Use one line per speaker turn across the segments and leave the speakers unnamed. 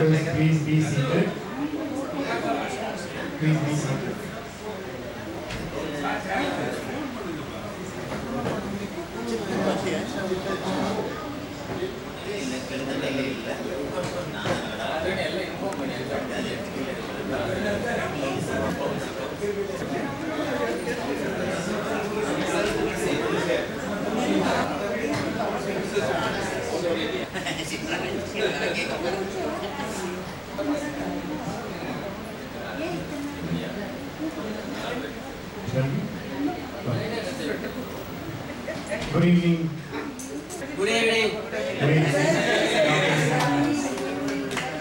Doctors, please be seated. Please be seated. Thank you. Good evening.
Good evening.
and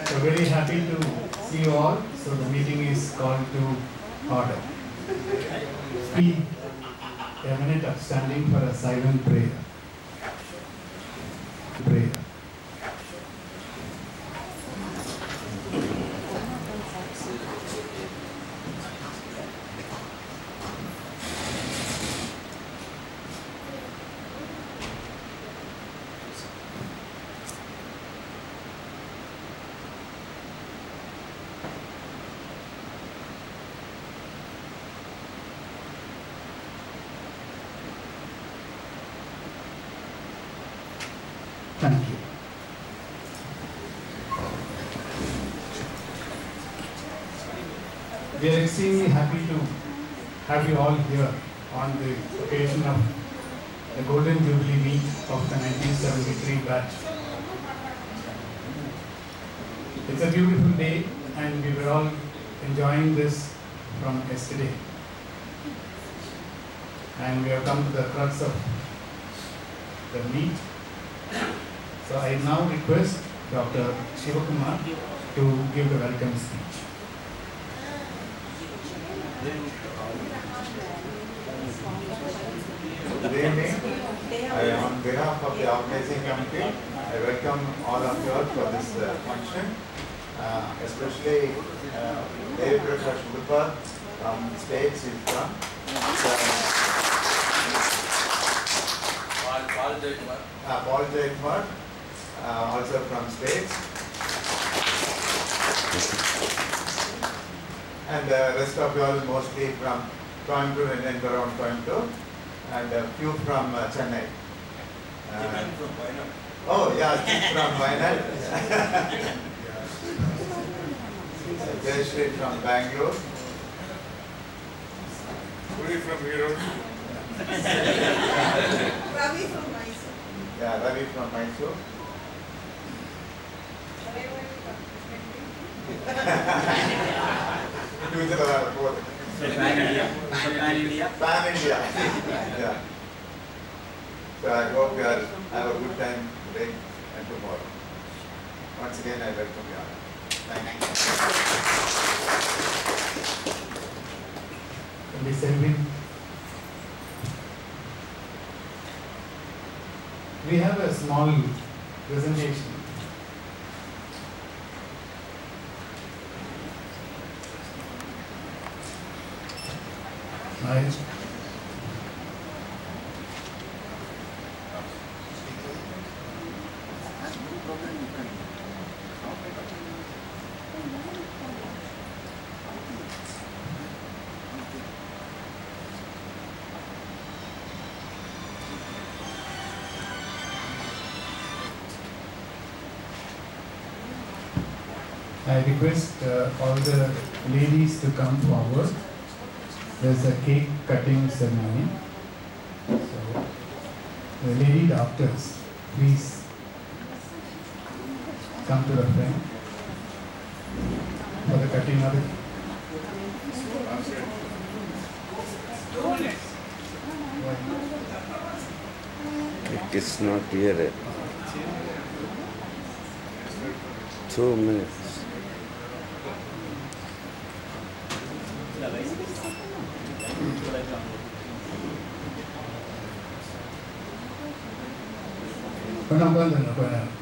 So very happy to see you all. So the meeting is called to order. Be a minute of standing for a silent. Prayer. Thank you. We are extremely happy to have you all here on the occasion of the Golden Jubilee Week of the 1973 batch. It's a beautiful day and we were all enjoying this from yesterday. And we have come to the crux of the meet. So I now request Dr. Shivakumar to give the welcome speech.
Um, Good evening. I, on behalf of the organizing committee, I welcome all of you all for this uh, function, uh, especially uh, David Prakash Gupta from States is from.
Paul, Paul.
Uh, Paul Jayakumar, uh, also from States. And the rest of you all mostly from Coimbatore and then around Coimbatore, and a few from uh, Chennai. Uh, Oh, yeah, from Wayanad. Jayashree from Bangalore.
Puri from Europe.
Ravi from Mysore.
Yeah, Ravi from Mysore. Future of
Pan India. India.
Yeah. So I hope you are, have a good time today and tomorrow. Once again, I welcome you all. Thank you.
Ms. Selvin. We have a small presentation. I request uh, all the ladies to come forward. There's a cake cutting ceremony. So, the lady doctors, please come to the front for the cutting of the
It is not here. Two minutes.
非常标准的回来。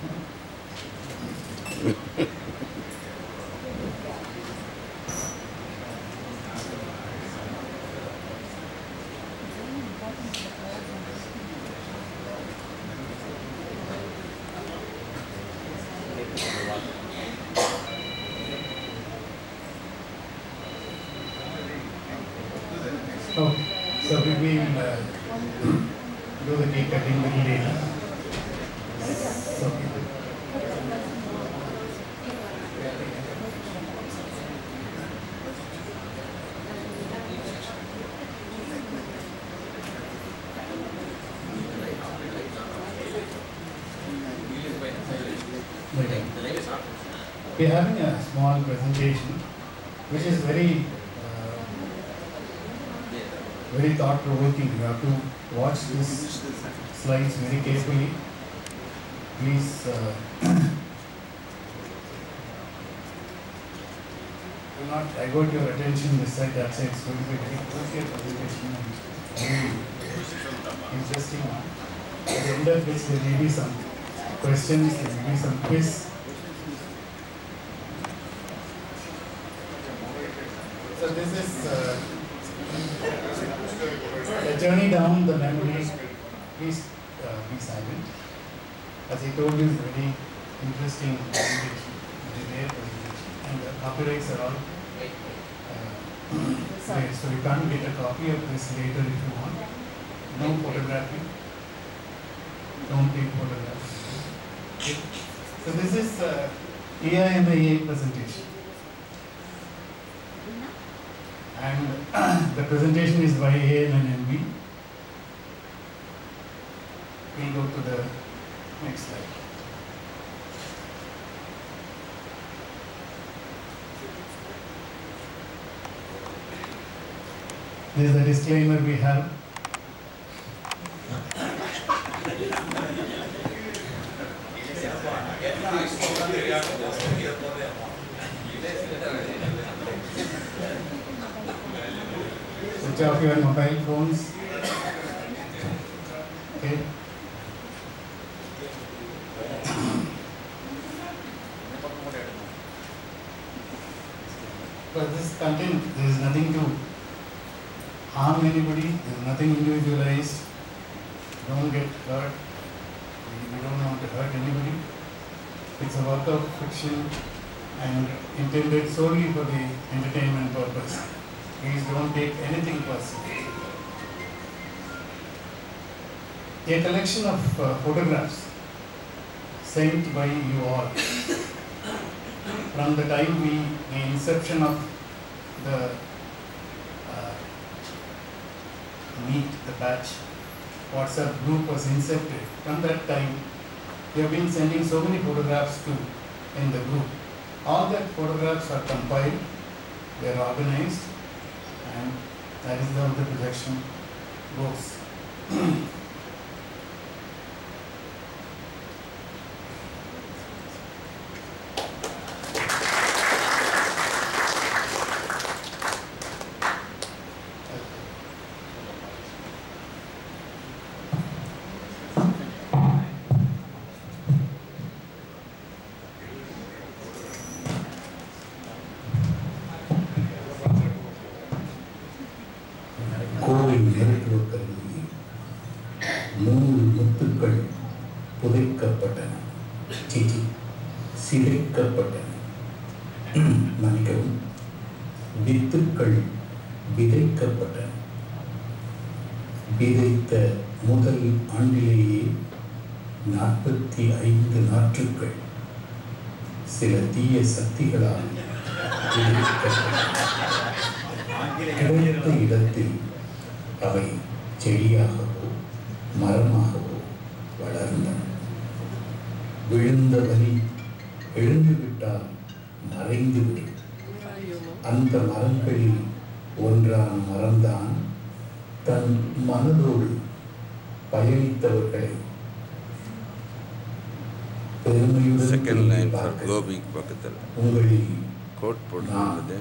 We're having a small presentation which is very uh, very thought provoking. You have to watch this slides very carefully. Please uh, do not divert your attention this side, that side. It's going to be a very crucial presentation interesting one. At the end of which there may be some questions, there may be some quiz. So this is uh, a journey down the memory. Please uh, be silent. As I told it's very interesting presentation, very and the copyrights are all uh, there. So you can't get a copy of this later if you want. No photography. Don't take photographs. Okay. So this is uh, AIMIA presentation. And the presentation is by AN and MB. We go to the next slide. This is the disclaimer we have. Switch off your mobile phones. Okay. But this content, there is nothing to harm anybody, there is nothing individualized. Don't get hurt. We we don't want to hurt anybody. It's a work of and intended solely for the entertainment purpose. Please don't take anything personally. A collection of uh, photographs sent by you all from the time we, the inception of the uh, meet, the batch, WhatsApp group was incepted. From that time, we have been sending so many photographs to in the group. All the photographs are compiled, they are organized, and that is how the projection goes.
விழுந்தவன் எழுந்து விட்டால் மறைந்து விடும் அந்த மரங்களில் ஒன்றான மரம்தான் தன் மனதோடு பயணித்தவர்களை பெருமையுடன்
பக்கத்தில்.
உங்களில்
கோட் போட்டு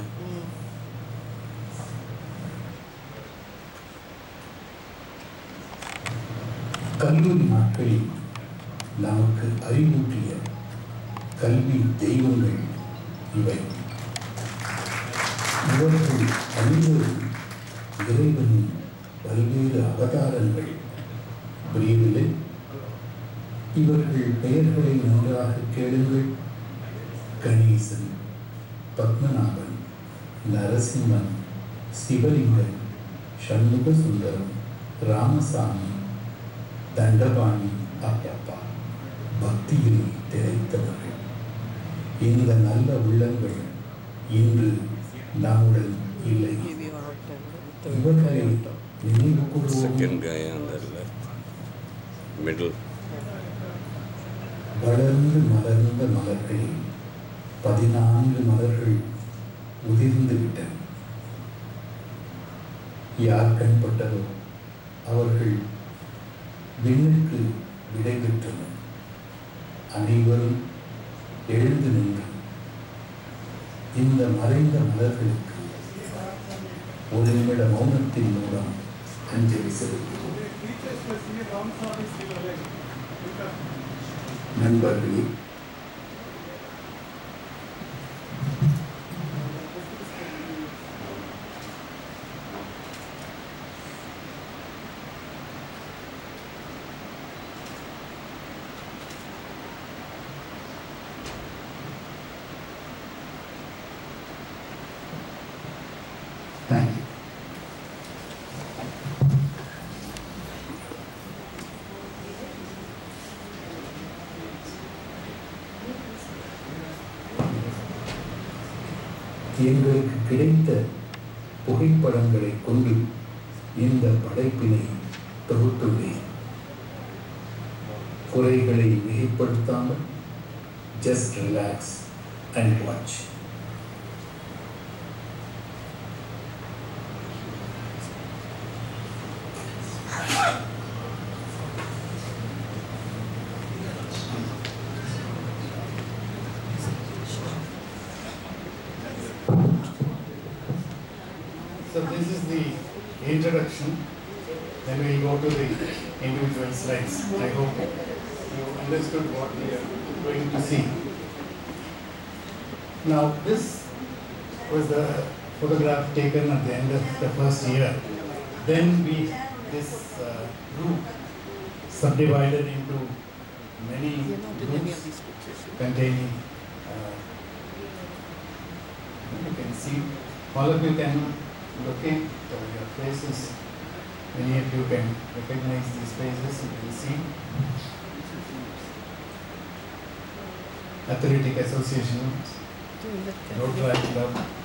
கல்லூரி நாட்களில் நமக்கு அறிவூட்டிய கல்வி தெய்வங்கள் இவை. இவர்கள் அனைவரும் இறைவனின் பல்வேறு அவதாரங்கள். புரியவில்லை இவர்கள் பெயர்களை நன்றாக கேளுங்கள். கணேசன் பத்மநாபன் நரசிம்மன் சிவலிங்கன் சண்முக சுந்தரம் ராமசாமி தண்டபாணி அப்பப்பா பக்தியில் திளைத்தவர்கள் இந்த நல்ல உள்ளங்கள் இன்று நம்முடன் இல்லை. இவர்களை நினைவு கூறுவோம். வளர்ந்து மலர்ந்த மலர்களில் பதினான்கு மலர்கள் உதிர்ந்து விட்டன யார் கண்பட்டதோ அவர்கள் விண்ணுக்கு அனைவரும் எழுந்து நின்று இந்த மறைந்த மலர்களுக்கு ஒரு நிமிட மௌனத்தின் மூலம் அஞ்சலி செலுத்துவோம். நண்பர்களே Thank you. எங்களுக்கு கிடைத்த புகைப்படங்களை கொண்டு இந்த படைப்பினை தொகுத்துள்ளேன். குறைகளை மிகைப்படுத்தாமல்
just relax and watch Now this was the photograph taken at the end of the first year. Then we, this uh, group subdivided into many groups containing, uh, you can see, all of you can locate uh, your faces. Many of you can recognize these faces, you can see. Athletic Association,
Northampton.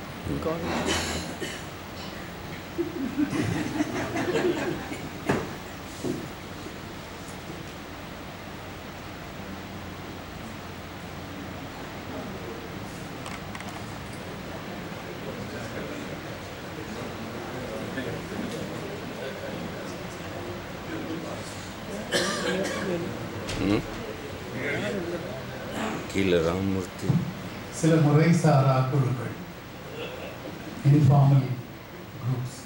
Killer Ramurti.
சில முறைசாரா குழுக்கள் informal groups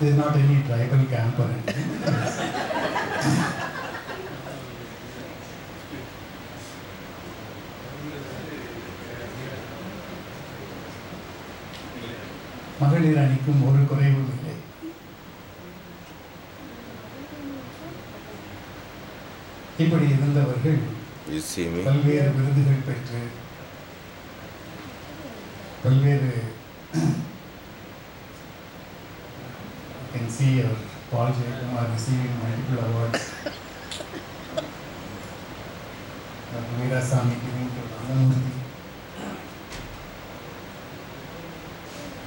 There's not any tribal camp or anything. அனைத்திற்கும் ஒரு குறைவும் இல்லை இப்படி இருந்தவர்கள் பல்வேறு விருதுகள் பெற்று பல்வேறு சி அவர் Paul Jayakumar receiving multiple awards Veerasamy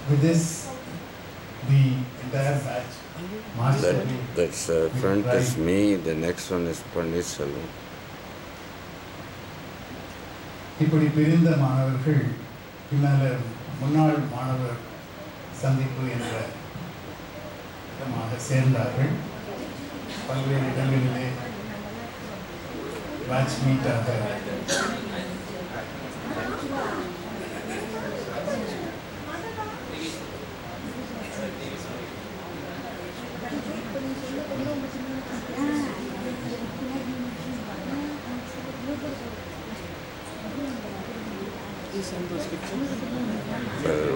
With this
that that's uh, front is me the next one is Pandit Selvam
இப்படி பிரிந்த மாணவர்கள் பின்னால முன்னாள் மாணவர் சந்திப்பு என்ற இடமாக சேர்ந்தார்கள் பல்வேறு இடங்களிலே பேட்ச் மீட்டாக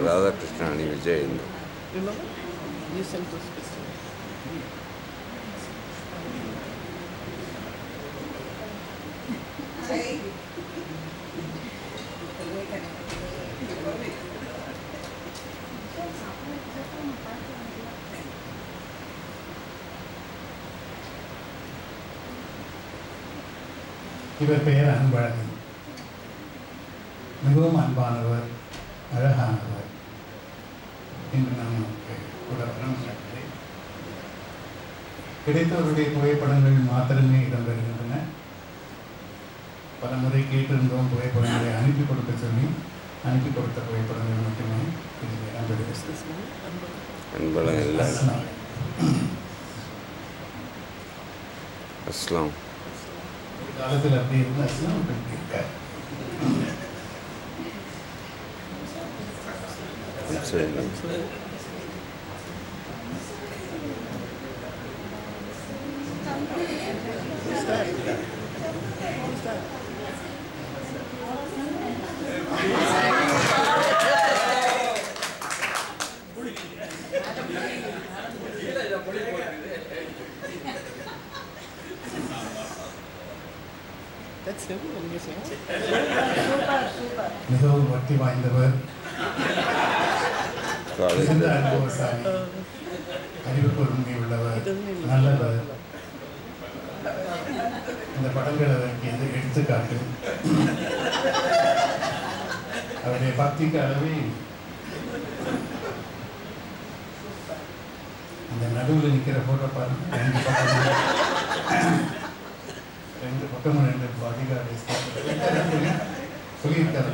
ராதாகிருஷ்ண அணி Vijay
Remember? You sent those pictures.
I.
இவர் பெயர் அன்பழகன் மிகவும் அன்பானவர் அழகானவர் என்று நான் நமக்கு கூட வரமில்லை கிடைத்தவருடைய புகைப்படங்கள் மாத்திரமே இடம்பெறுகின்றன. பல முறை கேட்டிருந்தோம் புகைப்படங்களை அனுப்பி கொடுக்க சொல்லி அனுப்பி கொடுத்த புகைப்படங்கள் மட்டுமே இதில் இடம்பெறுகிறது. அஸ்லாம். காலத்தில் அப்படி இருந்த அஸ்லாம் இப்ப இப்படி இருக்கார்.
சரி
Who's that? Who's that? That's him in his hand.
Super, super.
மிகவும் பக்தி வாய்ந்தவர் மிகுந்த அனுபவசாலி. அறிவு பொறுமை உள்ளவர் நல்லவர். இந்த படங்கள் எது எடுத்துக்காட்டு. அவருடைய பக்திக்கு அளவே அந்த நடுவில் நிற்கிற போட்டோ பாருங்க. ரெண்டு பக்கமும் ரெண்டு. பக்கமும் ரெண்டு பாடி கார்டு சொல்லியிருக்காரு.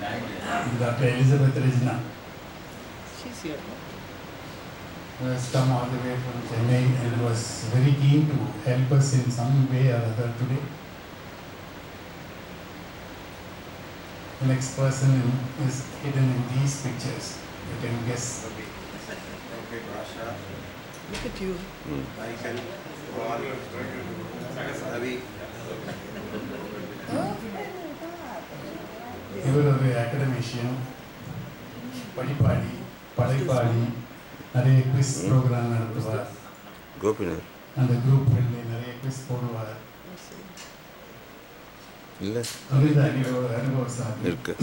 Dr. Elizabeth Regina
She's here.
who has come all the way from Chennai and was very keen to help us in some way or other today. The next person in- is hidden in these pictures. You can guess.
Okay, Rasha,
Look at you.
ம்
Michael, Paul, Ravi.
இவர் ஒரு academician படிப்பாளி படைப்பாளி நிறைய quiz program நடத்துவார்.
கோபிநாத்.
அந்த குரூப்களில் நிறைய quiz போடுவார்.
இல்லை.
மிகுந்த அறிவு அனுபவசாலி
இருக்கு.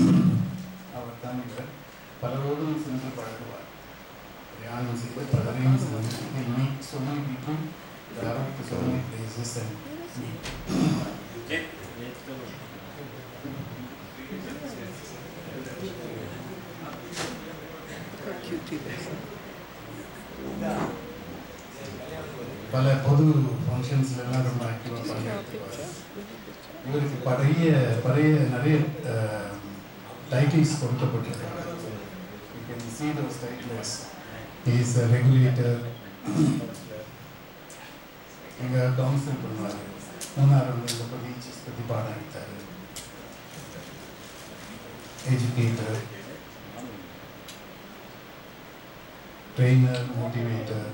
அவர் தான் இவர். பலரோடும் சென்று பழகுவார். பிரயாணம் செய்து பலரையும் meet so many people travel to so many places and பல பொது ஃபங்க்ஷன்ஸ்ல எல்லாம் ரொம்ப ஆக்டிவாக
பங்கெடுத்துருவாங்க
இவருக்கு பழைய பழைய நிறைய titles கொடுக்கப்பட்டிருக்காங்க you can see those titles is regulator எங்கள் கவுன்சில் பண்ணுவார். மூணாறு வந்து இதை பற்றி பற்றி பாடம் எடுத்தார்.
Educator trainer, motivator.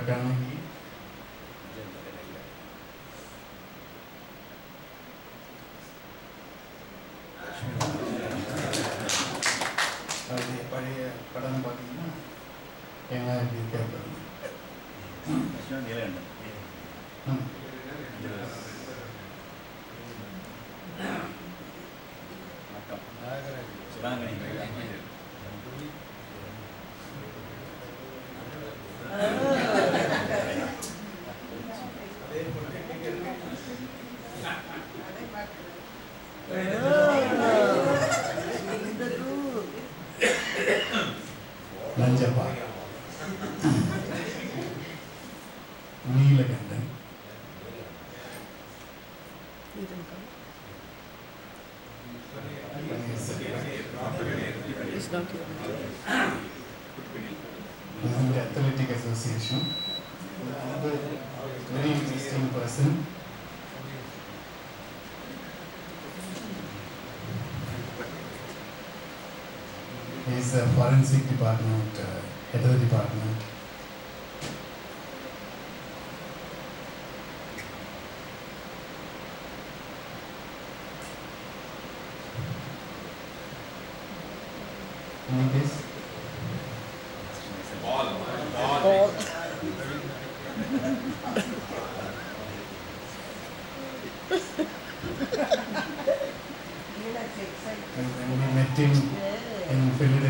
atacando. The Athletic Association. Another very interesting person. He's a forensic department, uh, head of the department. Know this?
Paul.
Relax, excited.
And when we met him in Philadelphia,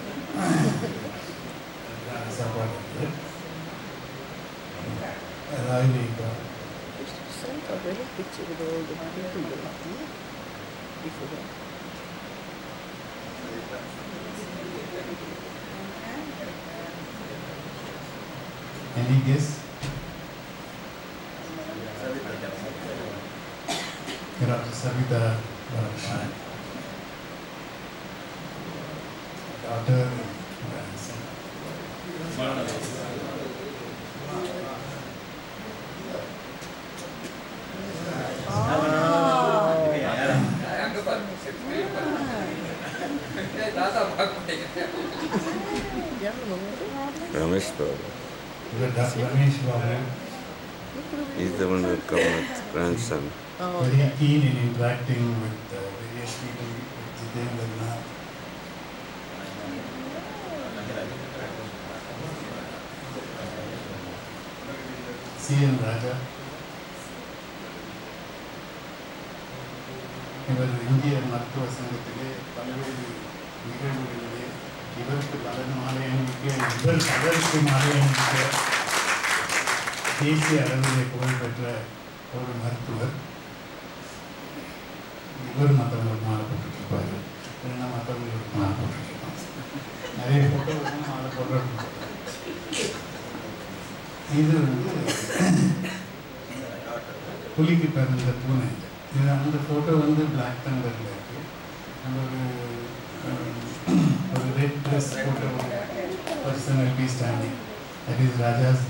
sobre da arquitetura. Isso já.
Any guess? Kerap Savita Barangkali.
is the one who come with grandson.
Oh.
Very keen in interacting with uh, various people, with Jitendra Nath. C.N. Raja. இவர் இந்திய மருத்துவ சங்கத்திலே பல்வேறு நிகழ்வுகளிலே இவருக்கு பலர் மாலை அணிவிக்க இவர் பலருக்கு மாலை அணிவிக்க தேசிய அளவிலே புகழ்பெற்ற ஒரு மருத்துவர். இவர் மற்றவங்களுக்கு மாலை போட்டுருப்பாரு இல்லைன்னா மற்றவங்களுக்கு மாலை போட்டுருக்கோம் நிறைய ஃபோட்டோ வந்து மாலை போடுறது இது வந்து புலிக்கு பிறந்த பூனை. இது அந்த ஃபோட்டோ வந்து பிளாக் தண்டரில் இருக்கு. ஒரு ஒரு ரெட் ட்ரெஸ் போட்ட ஒரு person will be standing that is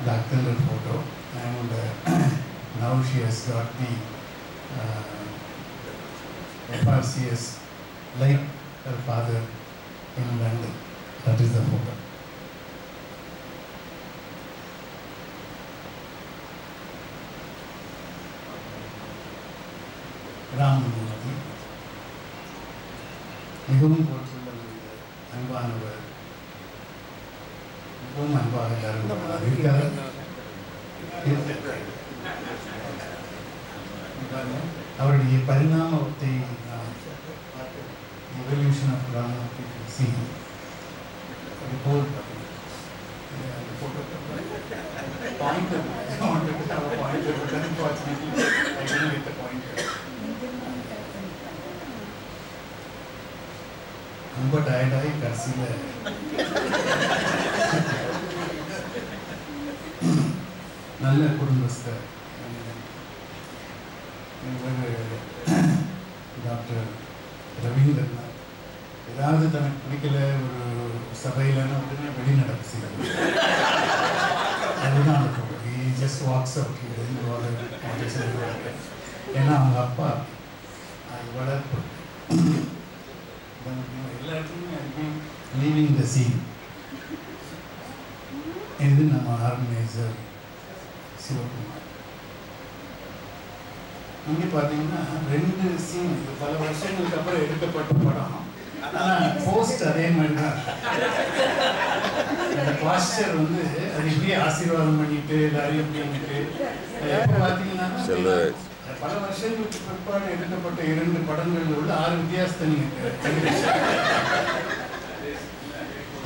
daughter black thunder photo and uh, now she has got the uh, FRCS like her father in London. That is the photo. Ramamurthy மிகவும்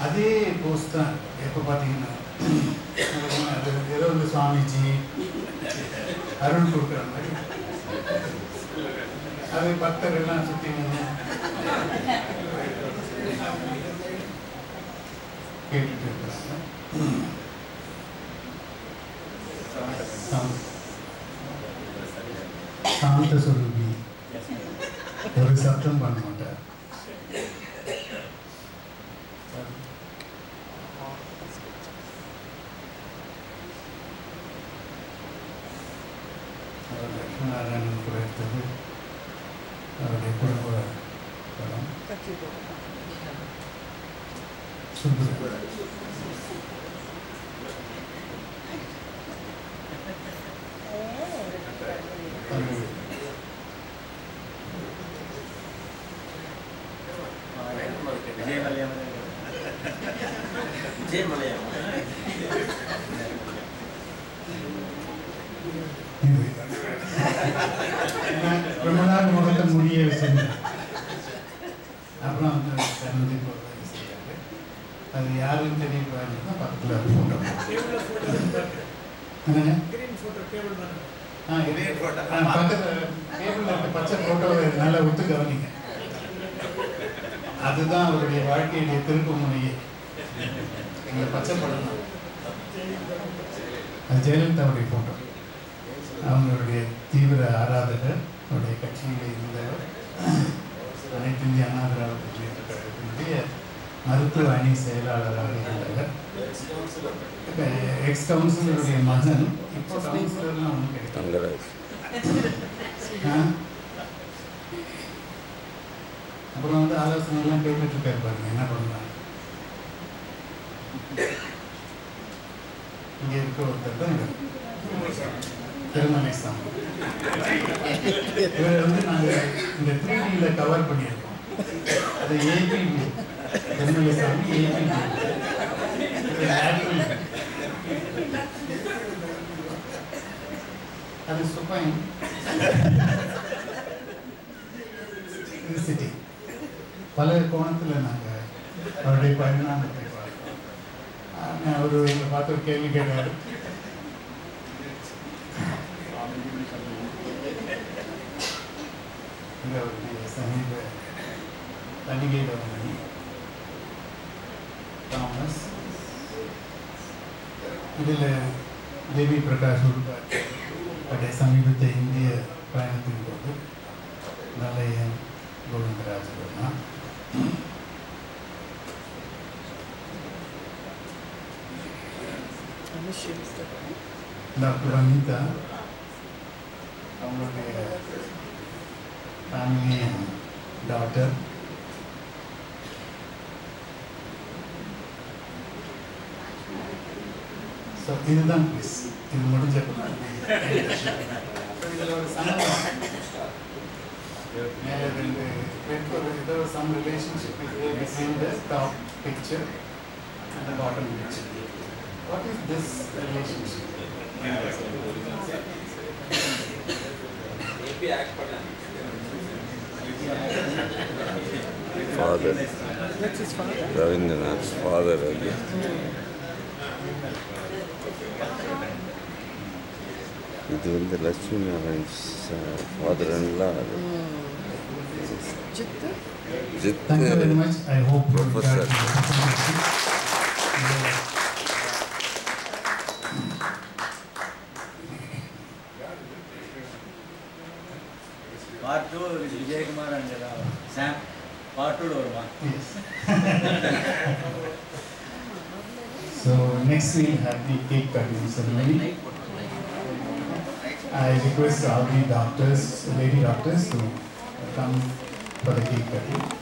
அதே post தான் எப்போ பார்த்தீங்கன்னா ஏதோ வந்து சுவாமிஜி அருள் கொடுக்குற மாதிரி. அது பக்தர் எல்லாம் சுற்றி கேட்டுட்டு இருக்கிறாங்க சாந்த- சாந்த ஒரு சத்தம் பண்ணுவாங்க மாட்டார் அவர் லட்சுமணாராயணன் கூட எடுத்தது அவருடைய குடும்ப படம் சுந்தர தமிழ்
விஜய் மலையாளம் விஜய் மலையாளம்
இது. ரொம்ப நாள் முகத்தை முடிய வச்சிருந்தேன் அப்புறம் வந்து கருந்தி செய்யாரு அது யாருன்னு தெரியக்கூடாதுன்னா பக்கத்தில் ஃபோட்டோ என்னங்க ஆ இதே ஃபோட்டோ பக்கத்தில் டேபிளில் இருக்க பச்சை ஃபோட்டோவை நல்லா ஒத்து கவனிங்க அதுதான் அவருடைய வாழ்க்கையுடைய திருப்பு முனையே இந்த பச்சை படம் தான் அது ஜெயலலிதாவுடைய ஃபோட்டோ அவங்களுடைய தீவிர ஆராதகர் அவருடைய கட்சியில் இருந்தவர். அனைத்து இந்திய அண்ணா திராவிட கழகத்தினுடைய மருத்துவ அணி செயலாளராக இருந்தவர். எக்ஸ் கவுன்சிலருடைய மகன் இப்போ கவுன்சிலர்லாம் ஒன்றும் ஆ? அப்புறம் வந்து ஆலோசனை எல்லாம் கேட்டுட்டு இருக்காரு பாருங்க என்ன பண்ணலாம் ஒருத்தர் தான் திருமலை சாமி வந்து நாங்கள் இந்த கவர் பண்ணியிருக்கோம். அது ஏபி திருமலை சாமி அது சுப்பைன். சிட்டி பல கோணத்தில் நாங்கள் அவருடைய பரிணாமத்தை அவரு எங்களை பார்த்து ஒரு கேள்வி கேட்டார் இந்த அவருடைய சமீப தணிகை கவனி தாமஸ். இதில் தேவி பிரகாஷ் உள்பார் அவருடைய சமீபத்த இந்திய பயணத்தின் போது நல்லையன் கோவிந்தராஜ் வர்மா டாக்டர் அனிதா அவங்களுடைய ஃபேமிலி அண்ட் டாட்டர் ஸோ இதுதான் ப்ளீஸ் இது முடிஞ்ச இதில் ஒரு சம்பவம் மேலே ரெண்டு ரெண்டு ஒரு ஏதோ some relationship between the top picture and the bottom picture what is this relationship
AB act பண்ணாங்க
father
That's his father.
Rabindranath father அது இது வந்து லட்சுமி நாராயண் ஃபாதர்லாம் அது
Jittu?
Thank you
Part two one.
Yes. so next we have the cake cutting ceremony. I request all the doctors, lady doctors to come for the cake cutting.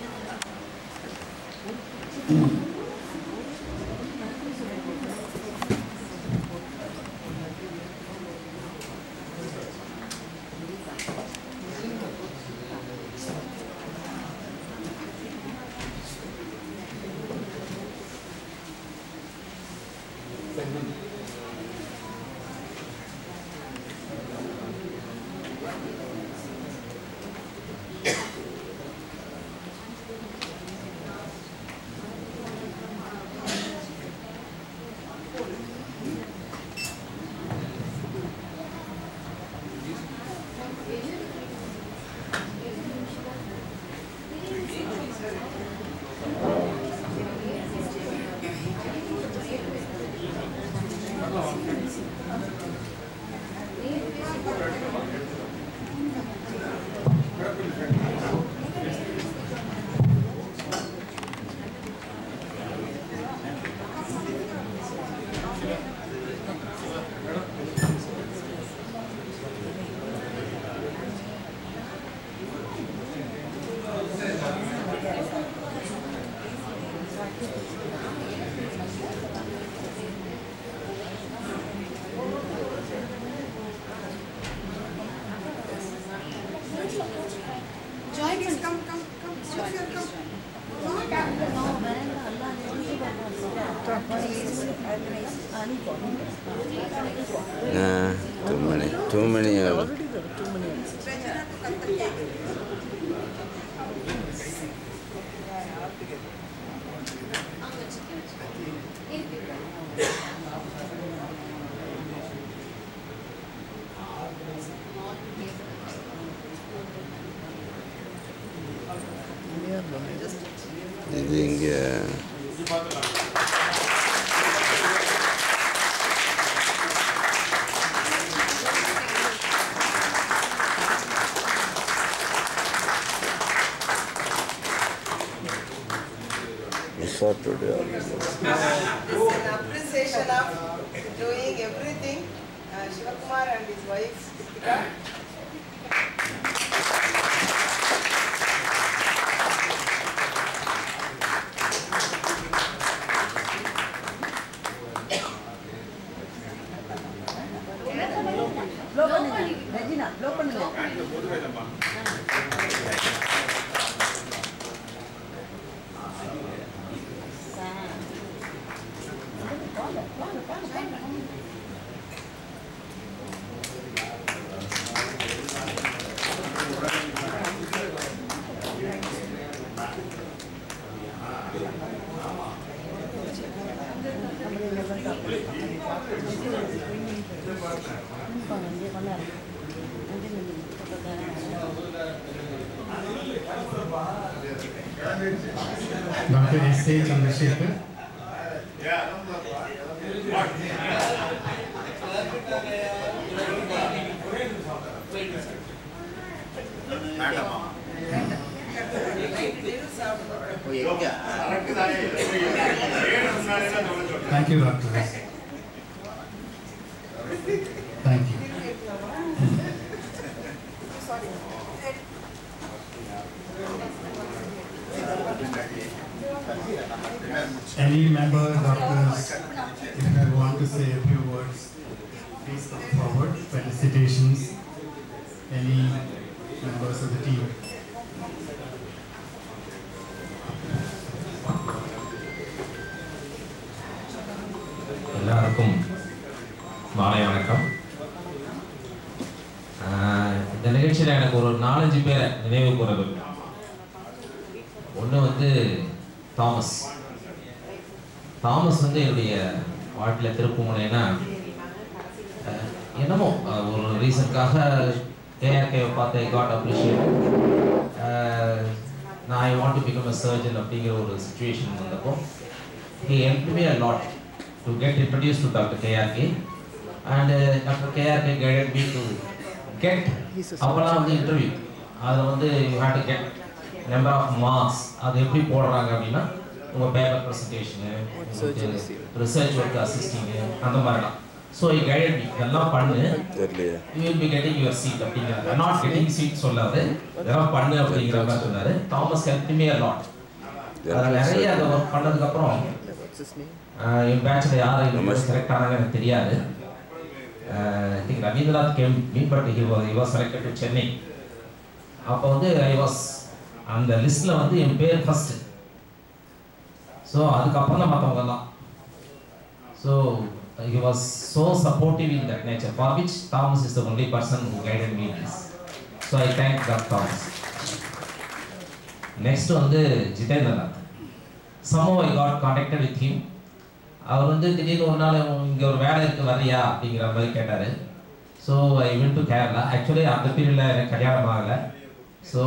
sea, donde sea. நாலஞ்சு பேரை நினைவு கூறவர் ஒன்று வந்து Thomas. Thomas வந்து என்னுடைய வாழ்க்கையில் திருப்பூங்கலைன்னா என்னமோ ஒரு ரீசனுக்காக கேஆர்கே பார்த்து ஐ காட் அப்ரிஷியேட் நான் I want to become a surgeon அப்படிங்கிற ஒரு சுச்சுவேஷன் வந்தப்போ he help me a lot to get introduce to doctor KRK and doctor KRK guided me to get அப்போல்லாம் வந்து இன்டர்வியூ அதில் வந்து you had to get number of marks அது எப்படி போடுறாங்க அப்படின்னா உங்கள் paper presentation research work assisting அந்த மாதிரிலாம். ஸோ ஐ கைடட் மீ இதெல்லாம் பண்ணு. You will be getting your seat அப்படிங்கிறாங்க. நாட் கெட்டிங் சீட் சொல்லாது. இதெல்லாம் பண்ணு அப்படிங்கிற மாதிரி சொன்னார். Thomas help me a lot அதில் நிறைய அதை ஒர்க் பண்ணதுக்கப்புறம்? என் பேட்சில் யார் செலக்ட் ஆனாங்க எனக்கு தெரியாது. I think Ravindranath came me but he he was selected to Chennai அப்போ வந்து ஐ வாஸ் அந்த லிஸ்ட்டில் வந்து என் பேர் ஃபஸ்ட்டு ஸோ அதுக்கப்புறம் தான் மற்றவங்க தான் so he was so supportive in that nature for which Thomas is the only person who guided me this so I thank doctor Thomas next வந்து Jitendranath சமோ I got contacted with him அவர் வந்து திடீர்னு ஒரு நாள் இங்கே ஒரு வேலை இருக்கு வரையா அப்படிங்கிற மாதிரி கேட்டார். So I went to Kerala actually அந்த பீரியடில் எனக்கு கல்யாணம் ஆகலை. ஸோ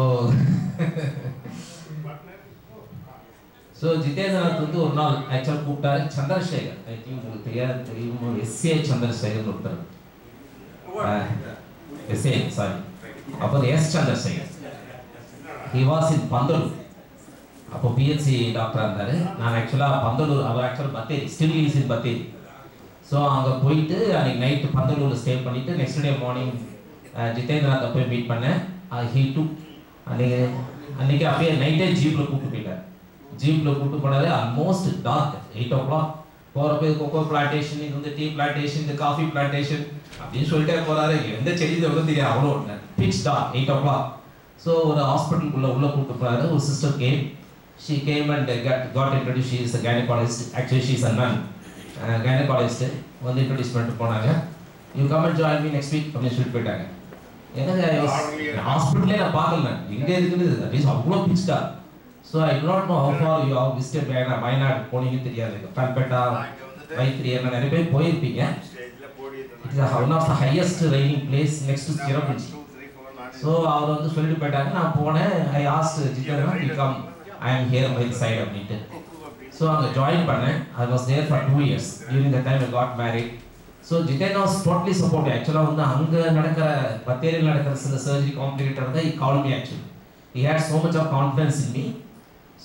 ஸோ ஜிதேந்திரநாத் வந்து ஒரு நாள் ஆக்சுவலாக கூப்பிட்டாரு. சந்திரசேகர் ஐ திங்க் உங்களுக்கு தெரியாது தெரியும்? எஸ்ஏ சந்திரசேகர்னு ஒருத்தர். எஸ்ஏ சாரி அப்போ S Chandrasekhar. He was in Pandalur அப்போ பிஹெச்சி டாக்டராக இருந்தார். நான் ஆக்சுவலாக பந்தலூர் அவர் ஆக்சுவலாக Bathery still is in Bathery so அங்கே போயிட்டு அன்றைக்கி நைட்டு பந்தலூரில் ஸ்டே பண்ணிவிட்டு நெக்ஸ்ட் டே மார்னிங் ஜிதேந்திரநாத்தை போய் மீட் பண்ணேன். ஹீ டூ அன்றைக்கி அன்றைக்கி அப்படியே நைட்டே ஜீப்பில் கூப்பிட்டு போயிட்டார். ஜீப்பில் கூப்பிட்டு போனாலே almost dark eight o'clock போகிறப்ப கொக்கோ பிளான்டேஷன் இது வந்து டீ பிளான்டேஷன் இது காஃபி பிளான்டேஷன் அப்படின்னு சொல்லிட்டே போகிறாரு எந்த செடி எவ்வளோ தெரியாது அவ்வளோ pitch dark eight o'clock so ஒரு ஹாஸ்பிட்டலுக்குள்ளே உள்ளே கூப்பிட்டு போகிறாரு ஒரு sister came she came and got got introduce she is a gynecologist. Actually she is a nun. Uh, வந்து இன்ட்ரடியூஸ் பண்ணிட்டு போனாங்க. You come and join me next week அப்படின்னு சொல்லிட்டு போயிட்டாங்க. எனக்கு ஹாஸ்பிட்டலே நான் பார்க்கல எங்கே இருக்குது அட்லீஸ்ட் அவ்வளோ பிடிச்சிட்டா so I do not know how far you have visited Wayanad போனீங்கன்னு தெரியாது. கல்பெட்டா வைத்திரி என்ன நிறைய பேர் போயிருப்பீங்க. It is one of the highest raining place next Cherrapunji so அவர் வந்து சொல்லிட்டு போயிட்டாங்க நான் போனேன். I asked Jitendran will come I am here by side அப்படின்ட்டு. ஸோ அங்கே ஜாயின் பண்ணேன். I was there for two years during the time I got married so Jiten was totally support ஆக்சுவலாக வந்து அங்கே நடக்கிற பத்தேரியில் நடக்கிற சில சர்ஜரி காம்ப்ளிகேட்டர் தான் இ call me actually he had so much of confidence in me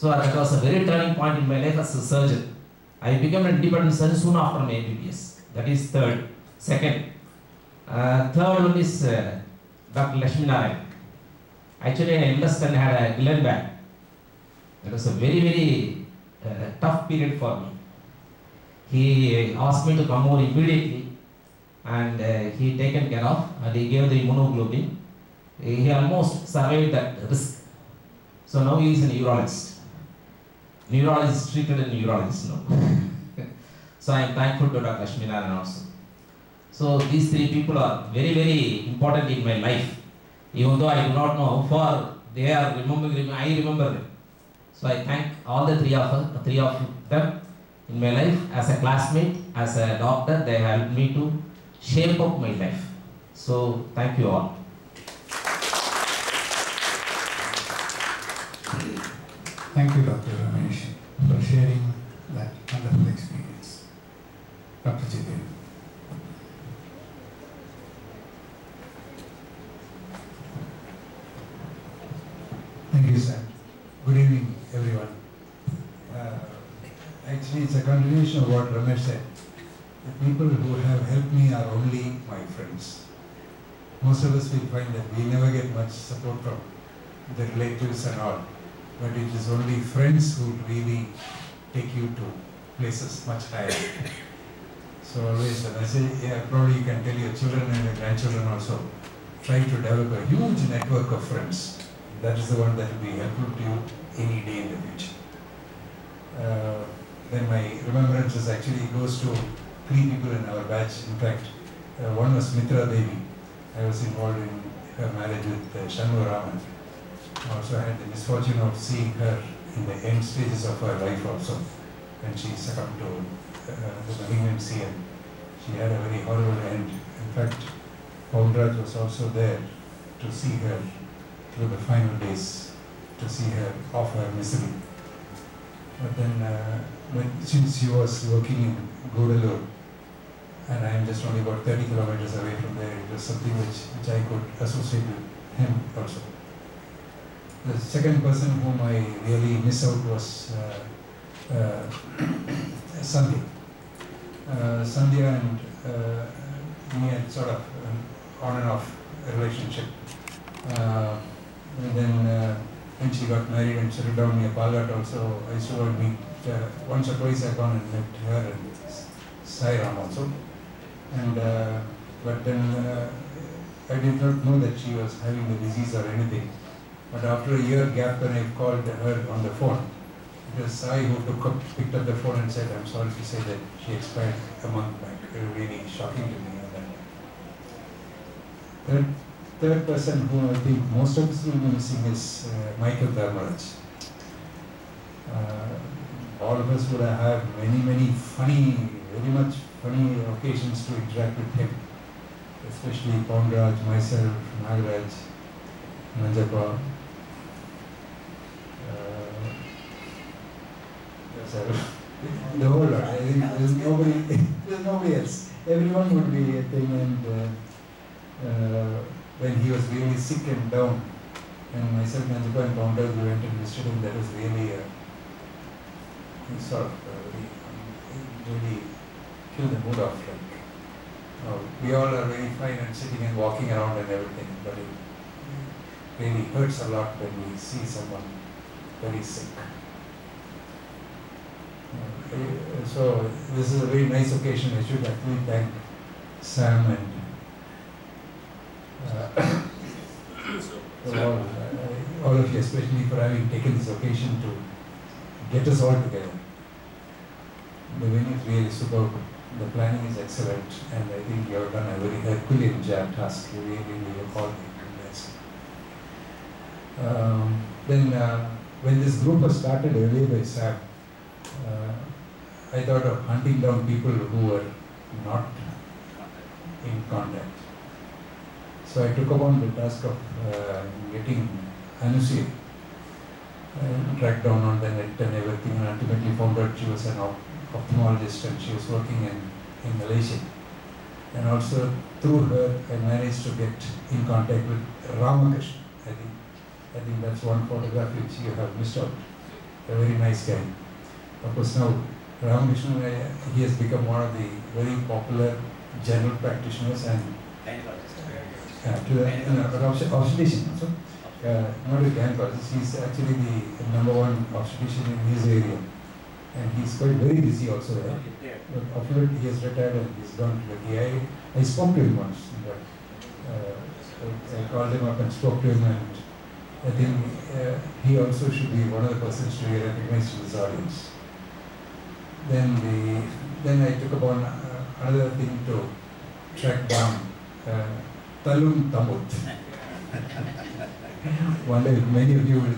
so that was a very turning point in my life as a surgeon I become an independent surgeon soon after my MBBS. That is third. Second, uh, third one is uh, Dr. Lakshmi Narayan. Actually, I enlisted and had a Glen back. It was a very, very uh, tough period for me. He asked me to come over immediately and uh, he taken care of and he gave the immunoglobulin. He almost survived that risk. So now he is a neurologist. Neurologist treated a neurologist now. so I am thankful to Dr. Lakshmi Narayan also. So these three people are very, very important in my life. Even though I do not know how far they are remembering, I remember them. So I thank all the three of us, three of them in my life as a classmate, as a doctor. They helped me to shape up my life. So thank you all.
Thank you, Dr. Ramesh, for sharing that wonderful experience. Dr. Jitendra.
Thank you, sir. Good evening, everyone. Uh, actually, it's a continuation of what Ramesh said. The people who have helped me are only my friends. Most of us will find that we never get much support from the relatives and all, but it is only friends who really take you to places much higher. So always the message, yeah, probably you can tell your children and your grandchildren also, try to develop a huge network of friends. That is the one that will be helpful to you any day in the future. Uh, then my remembrances actually goes to three people in our batch. In fact, uh, one was Mitra Devi. I was involved in her marriage with uh, Shanmu Raman. I also had the misfortune of seeing her in the end stages of her life also when she succumbed to uh, the malignancy and she had a very horrible end. In fact, Paul was also there to see her through the final days to see her off her misery. But then, uh, when, since she was working in Gudalur, and I am just only about 30 kilometers away from there, it was something which, which I could associate with him also. The second person whom I really miss out was uh, uh, Sandhya. Uh, Sandhya and uh, me had sort of an on and off relationship. Uh, and then uh, when she got married and settled down near Palat also, I used to meet, uh, once or twice I've gone and met her and Sairam also. And, uh, but then uh, I did not know that she was having the disease or anything. But after a year gap when I called her on the phone, it was I who took up, picked up the phone and said, I'm sorry to say that she expired a month back. It was really shocking to me. Third, third person who I think most of us will be missing is uh, Michael Dharmaraj. Uh, all of us would have many, many funny, very much funny occasions to interact with him, especially Pondraj, myself, Nagaraj, Nanjapa. Uh, the whole lot. I think there's nobody, there's nobody else. Everyone would be a thing and uh, uh, when he was really sick and down, and myself, Nanjapa and Pondraj, we went and visited him, that was really a sort of uh, really, killed the mood off. Like, uh, we all are very fine and sitting and walking around and everything, but it really hurts a lot when we see someone very sick. Uh, so this is a very nice occasion. I should actually thank Sam and uh, all, uh, all of you, especially for having taken this occasion to get us all together. The venue is really superb. The planning is excellent, and I think you have done a very Herculean job task. You really, really all. Um, then, uh, when this group was started earlier by uh, I thought of hunting down people who were not in contact. So I took upon the task of uh, getting Anusi uh, tracked down on the net and everything, and ultimately found out she was an op- ophthalmologist and she was working in, in Malaysia. And also through her, I managed to get in contact with Ramakrishna. I think, I think that's one photograph which you have missed out. A very nice guy. Of course, now Ramakrishna, uh, he has become one of the very popular general practitioners and uh, to the know, obstetrician also. Uh, not a gynecologist, he's actually the number one obstetrician in his area. And he's quite very busy also. But after he has retired and he's gone to the GI. I spoke to him once. But, uh, so I called him up and spoke to him and I think uh, he also should be one of the persons to be recognized in this audience. Then the then I took upon uh, another thing to track down uh, Tamut. one day many of you will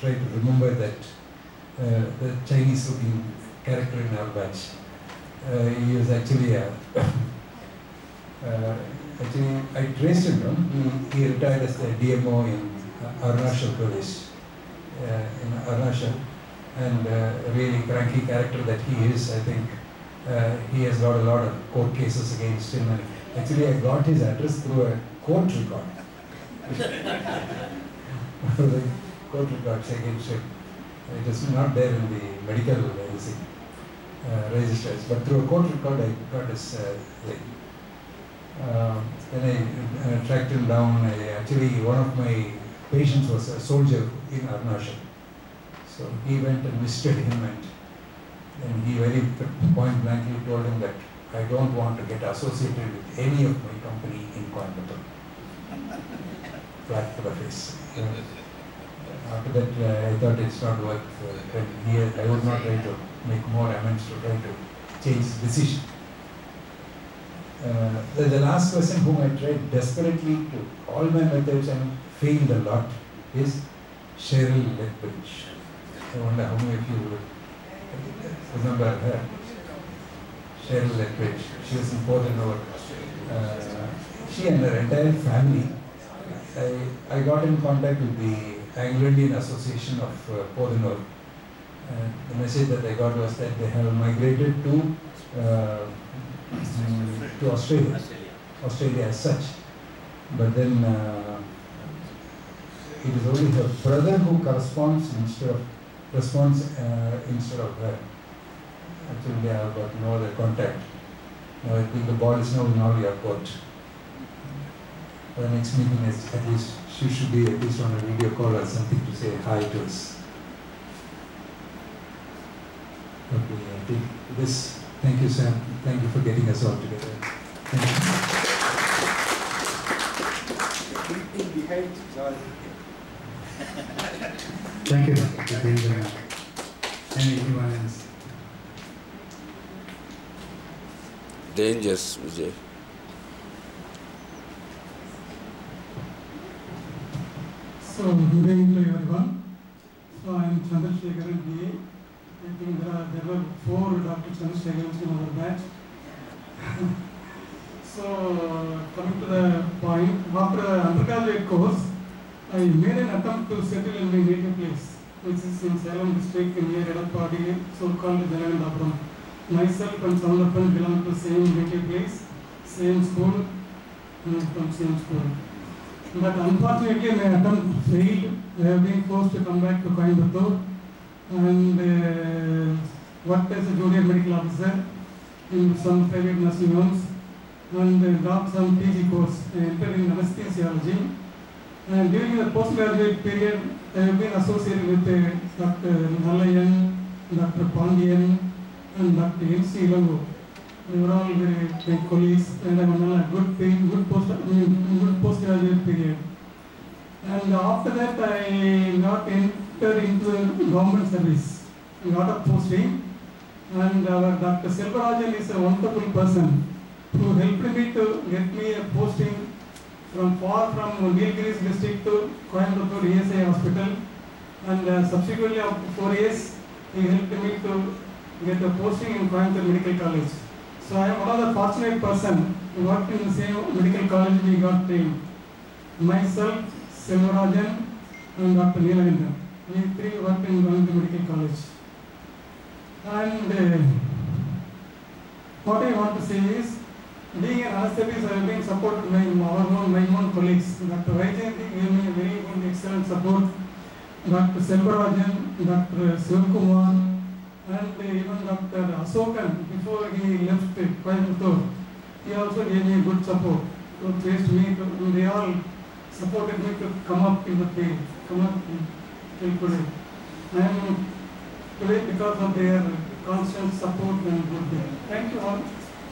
try to remember that the Chinese looking character in our batch. Uh, he was actually a uh, actually I traced him. He, he retired as the DMO in uh, Arunachal Pradesh, uh, in Arunachal, and uh, a really cranky character that he is. I think uh, he has got a lot of court cases against him. And actually, I got his address through a court record. the court records against him. It is not there in the medical uh, uh, registers, but through a court record, I got his uh, thing. Um, then I uh, tracked him down. I, actually, one of my patients was a soldier in Arunachal. So he went and visited him and, and he very point blankly told him that I don't want to get associated with any of my company in Coimbatore. Flat to the face. You know. After that, uh, I thought it's not worth uh, here I would not try to make more amends to try to change decision. Uh, the, last person whom I tried desperately to all my methods and failed a lot is Cheryl Lethbridge. I wonder how many of you would remember her. Cheryl Lethbridge. She was in Port Over. Uh, she and her entire family. I, I got in contact with the Anglo Indian Association of uh. And the message that I got was that they have migrated to uh, to Australia, Australia as such. But then uh, it is only her brother who corresponds instead of responds uh, instead of her. Actually, they have got no other contact. Now, I think the ball is now in our airport. For the next meeting, at least she should be at least on a video call or something to say hi to us. Okay, I think this. Thank you, Sam. Thank you for getting us all together. Thank you.
behind, sorry.
Thank you, Dr. Jitendra. Anyone else?
Dangers, Vijay.
So, good evening to everyone. So, I am Chandrasekharan BA. I think there, are, there were four Dr. Chandrasekharans in our batch. so, coming to the point, after undergraduate course, I made an attempt to settle in my native place, which is in Salem district near Edapadi, so-called Jalakandapuram. Myself and some of them belong to same native place, same school, and from same school. But unfortunately, my attempt failed. I have been forced to come back to Coimbatore and uh, worked as a junior medical officer in some private nursing homes and uh, got some PG course. I entered in anesthesiology. And during the postgraduate period, I have been associated with uh, Dr. Nalayan, Dr. Pandian, and Dr. N.C. Lagu. We were all colleagues and I was on a good thing, good post, mean, good postgraduate period. And after that, I got entered into government service. I got a posting, and our Dr. Selvarajan is a wonderful person who helped me to get me a posting from far from Nilgiris district to Coimbatore ESI hospital. And uh, subsequently, after four years, he helped me to get a posting in Coimbatore Medical College. So I am one of the fortunate person who worked in the same medical college we got trained. Myself, Selvarajan, and Dr. Neelavendran. We three worked in Coimbatore Medical College. And uh, what I want to say is, being an anesthetist, I have been supported by our own, my own colleagues. Dr. Vaijayanti gave me a very good, excellent support. Dr. Selvarajan, Dr. Sivakumar, and even Dr. Asokan, before he left Coimbatore, he also gave me good support. So placed me, to, they all supported me to come up in the field, come up till today. Am today because of their constant support and good day. Thank you all.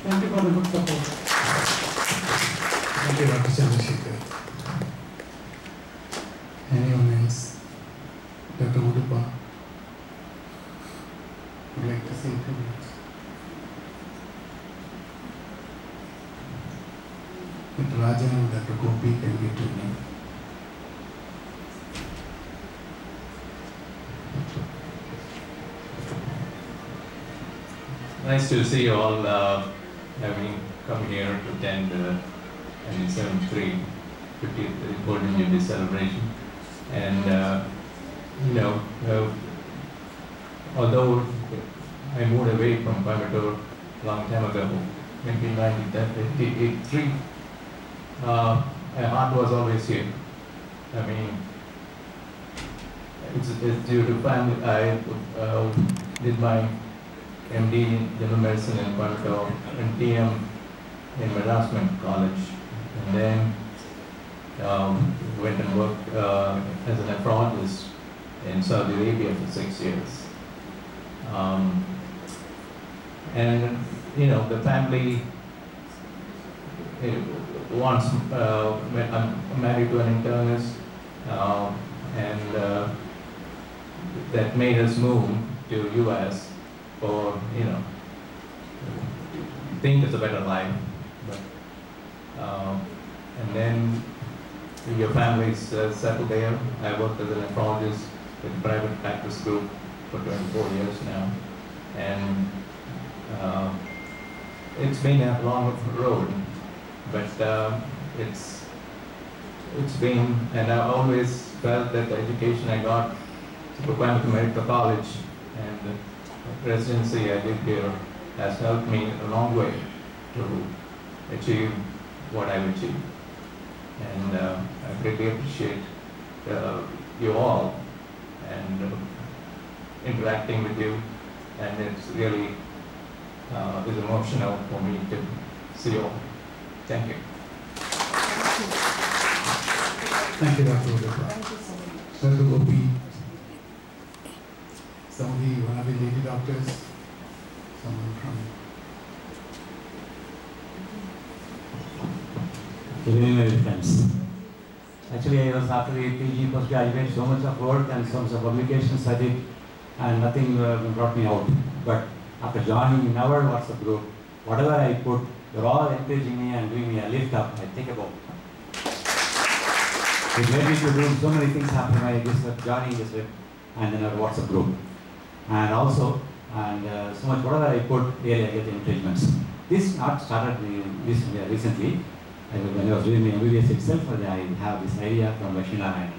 Thank you for the good support.
Thank you, Dr. Chandrasekhar. Anyone else? Dr. Udupa? Would like to say two minutes? Dr. Rajan and Dr. Gopi can get to me.
Nice to see you all uh, having come here to attend uh, the 73 50th Golden Jubilee celebration. And, uh, you know, uh, although I moved away from Coimbatore a long time ago, maybe 1983, uh, my heart was always here. I mean, it's, it's due to family. I uh, did my MD in General Medicine in Coimbatore and DM in Madras College. And then um, went and worked uh, as a nephrologist in Saudi Arabia for six years. Um, and, you know, the family eh, wants, uh, I'm married to an internist, uh, and uh, that made us move to US for, you know, think it's a better life. But, um, and then your family's uh, settled there. I worked as a nephrologist with a private practice group for 24 years now. And uh, it's been a long road, but uh, it's it's been, and I always felt that the education I got through Coimbatore Medical College and the residency I did here has helped me a long way to achieve what I've achieved. And uh, I greatly appreciate uh, you all and uh, interacting with you. And it's really uh, is emotional for me to see you all. Thank you.
Thank you, Dr. Udupa. Dr. Gopi, some of the, one of lady doctors, someone from
Good evening, my friends. Actually, I was after the PG postgraduate, so much of work and so much of publications I did, and nothing uh, brought me out. But after joining in our WhatsApp group, whatever I put, you're all encouraging me and giving me a lift up. I think about. It It made me to do so many things after my uh, joining this web and then our WhatsApp group, and also and uh, so much whatever I put, really I get encouragements. This not started recently. I, when I was doing my MBBS itself, I have this idea from Lakshminarayanan,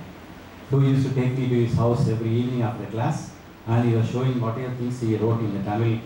who used to take me to his house every evening after class, and he was showing whatever things he wrote in the Tamil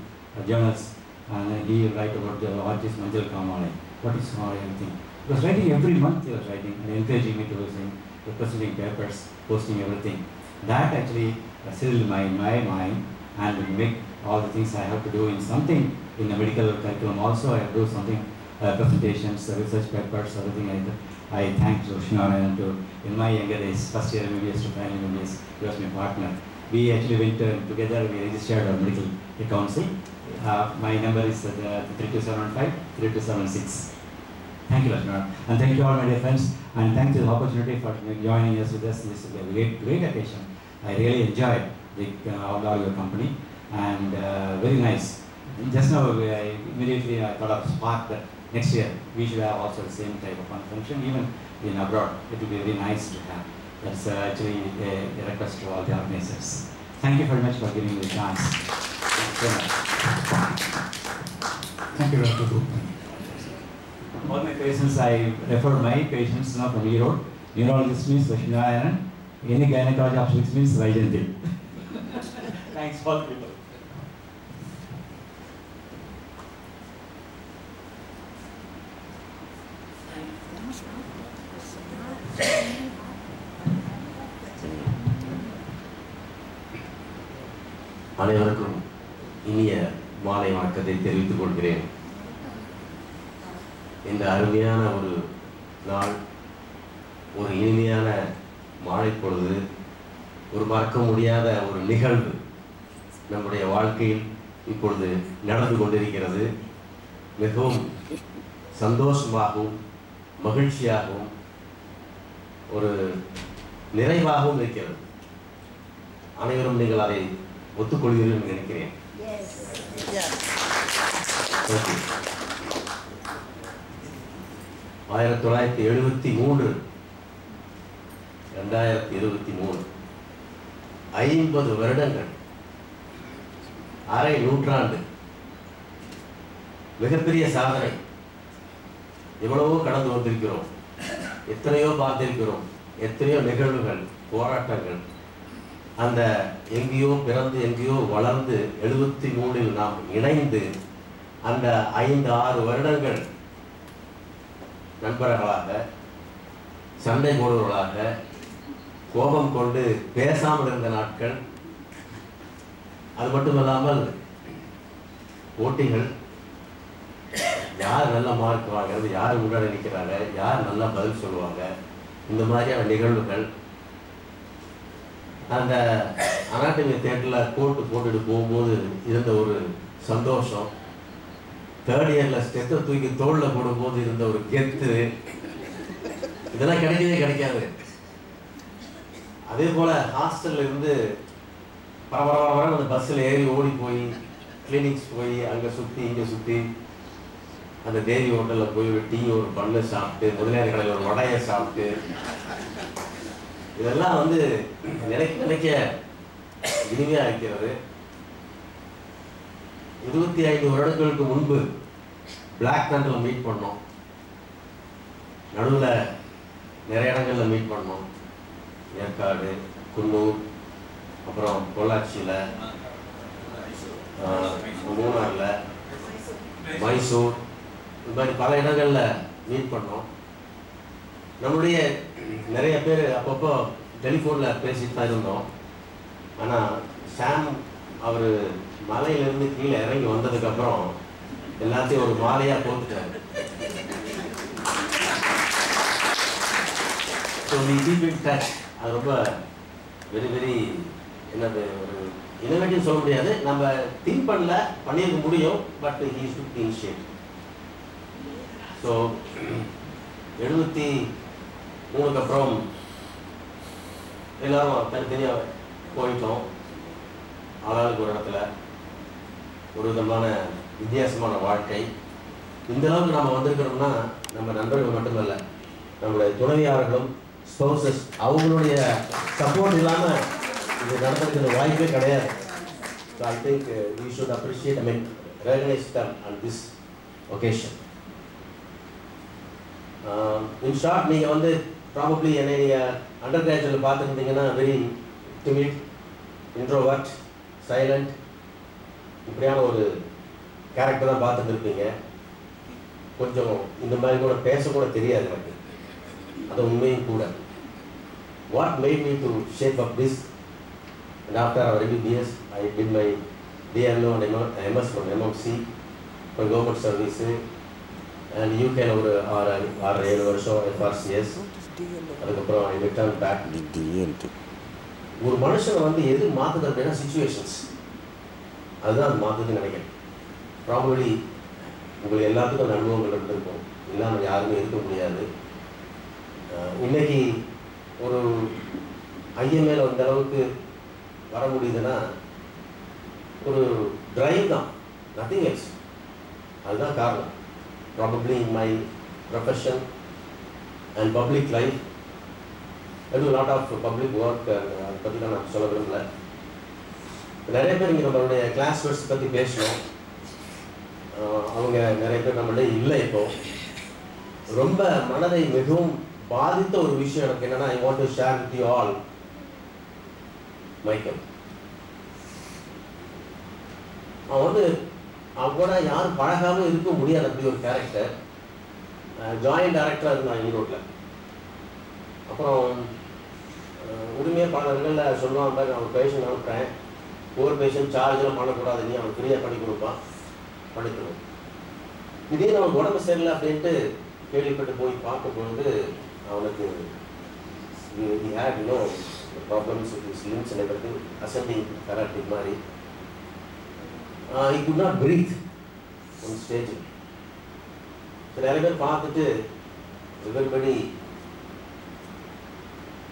journals, and he write about the what is Manjal Kamale, what is all everything. He was writing every month, he was writing, and encouraging me to do saying, representing papers, posting everything. That actually settled my, my mind and make all the things I have to do in something in the medical curriculum also, I have to do something uh, presentations, research papers, everything I do. I thank Roshinarayan to, in my younger days, first year MBBS to final MBBS, he was my partner. We actually went uh, together, we registered our medical council. Uh, my number is uh, 32715, 3276. Thank you, Lakshmana. And thank you all, my dear friends. And thank you for the opportunity for joining us with us. This is a great, great occasion. I really enjoyed the, uh, all, your company and uh, very nice. Just now, I, immediately I thought of Spark that next year we should have also the same type of fun function, even in abroad. It would be very nice to have. That's uh, actually a, a request to all the organizers. Thank you very much for giving me the chance. Thank you so much.
Thank you, Dr. Gopi.
All my patients, I refer my patients now from Europe. Neurologist means Lakshminarayanan. Any gynecology obstetrics means Vaijayanti. Thanks all people.
அனைவருக்கும் இனிய மாலை வணக்கத்தை தெரிவித்துக் கொள்கிறேன். இந்த அருமையான ஒரு நாள் ஒரு இனிமையான மாலை பொழுது ஒரு மறக்க முடியாத ஒரு நிகழ்வு நம்முடைய வாழ்க்கையில் இப்பொழுது நடந்து கொண்டிருக்கிறது. மிகவும் சந்தோஷமாகவும் மகிழ்ச்சியாகவும் ஒரு நிறைவாகவும் இருக்கிறது. அனைவரும் நீங்கள் அதை ஒத்துக்கொள்கிறீர்கள் என்று நினைக்கிறேன். ஆயிரத்தி தொள்ளாயிரத்தி எழுபத்தி மூன்று ரெண்டாயிரத்தி இருபத்தி மூணு ஐம்பது வருடங்கள் அரை நூற்றாண்டு மிகப்பெரிய சாதனை. எவ்வளவோ கடந்து வந்திருக்கிறோம் எத்தனையோ பார்த்திருக்கிறோம் எத்தனையோ நிகழ்வுகள் போராட்டங்கள் அந்த எங்கேயோ பிறந்து எங்கேயோ வளர்ந்து எழுபத்தி மூணில் நாம் இணைந்து அந்த ஐந்து ஆறு வருடங்கள் நண்பர்களாக சண்டை போடுவர்களாக கோபம் கொண்டு பேசாமல் இருந்த நாட்கள் அது மட்டுமல்லாமல் போட்டிகள். யார் நல்ல மார்க் வாங்கிறது யார் முன்னாடி நிற்கிறாங்க யார் நல்லா பதில் சொல்லுவாங்க இந்த மாதிரியான நிகழ்வுகள் அந்த அனாட்டமி தேட்டரில் கோட்டு போட்டுட்டு போகும்போது இருந்த ஒரு சந்தோஷம். தேர்ட் இயரில் ஸ்டெத்தை தூக்கி தோளில் போடும்போது இருந்த ஒரு கெத்து. இதெல்லாம் கிடைக்கவே கிடைக்காது. அதே போல் ஹாஸ்டல்ல இருந்து பரபரவர அந்த பஸ்ஸில் ஏறி ஓடி போய் கிளினிக்ஸ் போய் அங்கே சுற்றி இங்கே சுற்றி அந்த தேவி ஹோட்டலில் போய் ஒரு டீ ஒரு பண்ணு சாப்பிட்டு முதலியார் கடையில் ஒரு வடையை சாப்பிட்டு இதெல்லாம் வந்து நினைக்க நினைக்க இனிமையா இருக்கிறது. இருபத்தி ஐந்து வருடங்களுக்கு முன்பு பிளாக் தண்டரில் மீட் பண்ணோம். நடுவில் நிறைய இடங்களில் மீட் பண்ணோம். ஏற்காடு குன்னூர் அப்புறம் பொள்ளாச்சியில் மூணாரில் மைசூர் இந்த மாதிரி பல இடங்களில் மீட் பண்ணோம். நம்மளுடைய நிறைய பேர் அப்பப்போ டெலிஃபோனில் பேசிட்டு தான் இருந்தோம். ஆனால் சாம் அவர் மலையிலேருந்து கீழே இறங்கி வந்ததுக்கப்புறம் எல்லாத்தையும் ஒரு மாலையாக போட்டுட்டாரு. So we keep in touch அது ரொம்ப வெரி வெரி என்னது ஒரு இனோவேட்டிவ் சொல்ல முடியாது. நம்ம திங்க் பண்ணல பண்ணியிருக்க முடியும் but he should initiate so எழுபத்தி மூணுக்கு அப்புறம் எல்லாரும் தனித்தனியாக போயிட்டோம். ஆளாளுக்கு ஒரு இடத்துல. ஒரு விதமான வித்தியாசமான வாழ்க்கை. இந்த அளவுக்கு நம்ம வந்திருக்கிறோம்னா நம்ம நண்பர்கள் மட்டுமல்ல நம்மளுடைய துணைவியார்களும் ஸ்பௌசஸ் அவங்களுடைய சப்போர்ட் இல்லாமல் இது நடந்திருக்கிற வாய்ப்பே கிடையாது. So I think we should appreciate I mean recognise them and this occasion in short நீங்கள் வந்து ப்ராபப்ளி என்னை நீங்கள் அண்டர் கிராஜுவல் பார்த்துருந்தீங்கன்னா வெரி டிமிட் இன்ட்ரோவர்ட் சைலண்ட் இப்படியான ஒரு கேரக்டர் தான் பார்த்துட்டுருப்பீங்க கொஞ்சம் இந்த மாதிரி கூட பேசக்கூட தெரியாது எனக்கு. அது உண்மையும் கூட. What made me to shape up this and after our MBBS I did my DNO and M M MS from MMC for government service and யூகேல ஒரு ஆறு ஆறு ஏழு வருஷம் எஃப்ஆர்சிஎஸ் அதுக்கப்புறம் ஐ ரிட்டர்ன் பேக்
டிஎன்டி
ஒரு மனுஷனை வந்து எது மாற்றுது அப்படின்னா சுச்சுவேஷன்ஸ் அதுதான் அது மாற்றுதுன்னு நினைக்கிறேன். ப்ராபபிளி உங்களுக்கு எல்லாத்துக்கும் அந்த அனுபவங்கள் இருந்திருக்கும். இல்லாமல் யாருமே இருக்க முடியாது. இன்னைக்கு ஒரு ஐயன் மேல அந்த அளவுக்கு வர முடியுதுன்னா ஒரு டிரைவ் தான். நத்திங் எல்ஸ் அதுதான் காரணம். Probably in my profession and public life அது லாட் ஆஃப் பப்ளிக் ஒர்க் அதை பற்றிலாம் நான் சொல்ல விரும்பல நிறைய பேர் இங்கே நம்மளுடைய கிளாஸ்மேட்ஸ் பற்றி பேசணும் அவங்க நிறைய பேர் நம்மளே இல்லை இப்போ. ரொம்ப மனதை மிகவும் பாதித்த ஒரு விஷயம் எனக்கு என்னன்னா I want to share with you all Michael அவன் வந்து அவன் கூட யாரும் பழகாமல் இருக்க முடியாது அப்படி ஒரு கேரக்டர் ஜாயிண்ட் டேரக்டராக இருந்தான் ஈரோட்டில் அப்புறம் உரிமையாக பணம் என்னென்ன சொல்லுவான் பாருங்க அவன் பேஷண்ட் அனுப்புகிறேன் ஒவ்வொரு பேஷண்ட் சார்ஜெலாம் பண்ணக்கூடாது நீ அவன் ஃப்ரீயாக பண்ணி கொடுப்பான். பண்ணிக்கணும் இதே நம்ம உடம்பு சரியில்லை அப்படின்ட்டு கேள்விப்பட்டு போய் பார்க்கும்பொழுது அவனுக்கு we have you know problems with limbs and ascending பேராட்டிக் மாதிரி. He could not breathe one stage நிறைய பேர் பார்த்துட்டு everybody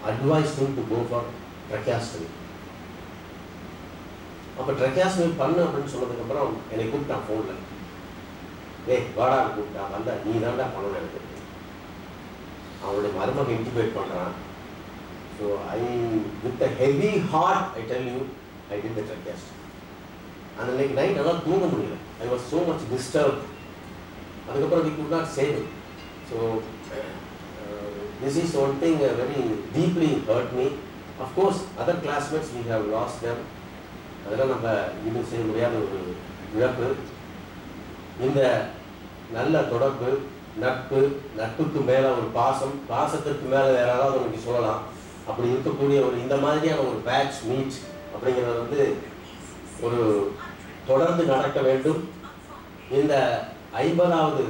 advise to to go for tracheostomy அப்போ ட்ரெக்காஸ்மி பண்ணு அப்படின்னு சொன்னதுக்கப்புறம் என்னை கூப்பிட்டான் ஃபோனில் ஏய் வாடா கூப்பிட்டான். வந்தா நீ தான்டா பணம் எனக்கு அவனுடைய மருமகன் இன்டிபேட் பண்ணுறான் so I with a heavy heart I tell you I did the ட்ரெக்காஸ்ட் அந்த லைக் நைட் நல்லா தூங்க முடியல. I was so much disturb அதுக்கப்புறம் we could not save so this is uh, very very hurt me. Of course, other classmates we have lost them. அதெல்லாம் நம்ம ஈடு செய்ய முடியாத ஒரு இழப்பு. இந்த நல்ல தொடர்பு நட்பு நட்புக்கு மேலே ஒரு பாசம் பாசத்திற்கு மேலே வேற ஏதாவது உங்களுக்கு சொல்லலாம். அப்படி இருக்கக்கூடிய ஒரு இந்த மாதிரியான ஒரு பேட்ச் மீட் அப்படிங்கிறது வந்து ஒரு தொடர்ந்து நடக்க வேண்டும். இந்த ஐம்பதாவது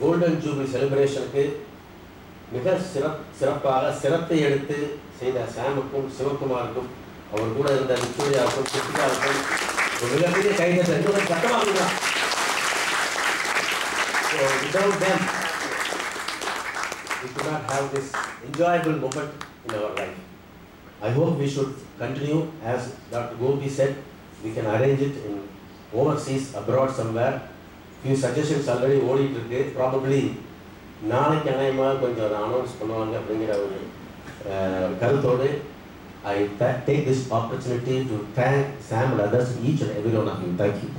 கோல்டன் ஜூபிலி செலிப்ரேஷனுக்கு மிக சிறப் சிறப்பாக சிரத்தை எடுத்து செய்த சாமுக்கும் சிவகுமாருக்கும் அவர் கூட இருந்த விக்டோரியாவுக்கும் கிருத்திகாவுக்கும் ஒரு மிகப்பெரிய கைதட்டல் இன்னும் சத்தமாக இருக்குதா? So without them, we could not have this enjoyable moment in our life. I hope we should continue, as Dr. Gopi said, we can arrange it in overseas, abroad somewhere. Few suggestions already ஓடிட்டு இருக்கு probably நாளைக்கு அநேகமாக கொஞ்சம் அதை announce பண்ணுவாங்க அப்படிங்கிற ஒரு கருத்தோடு I take this opportunity to thank Sam and others each and every one of you thank you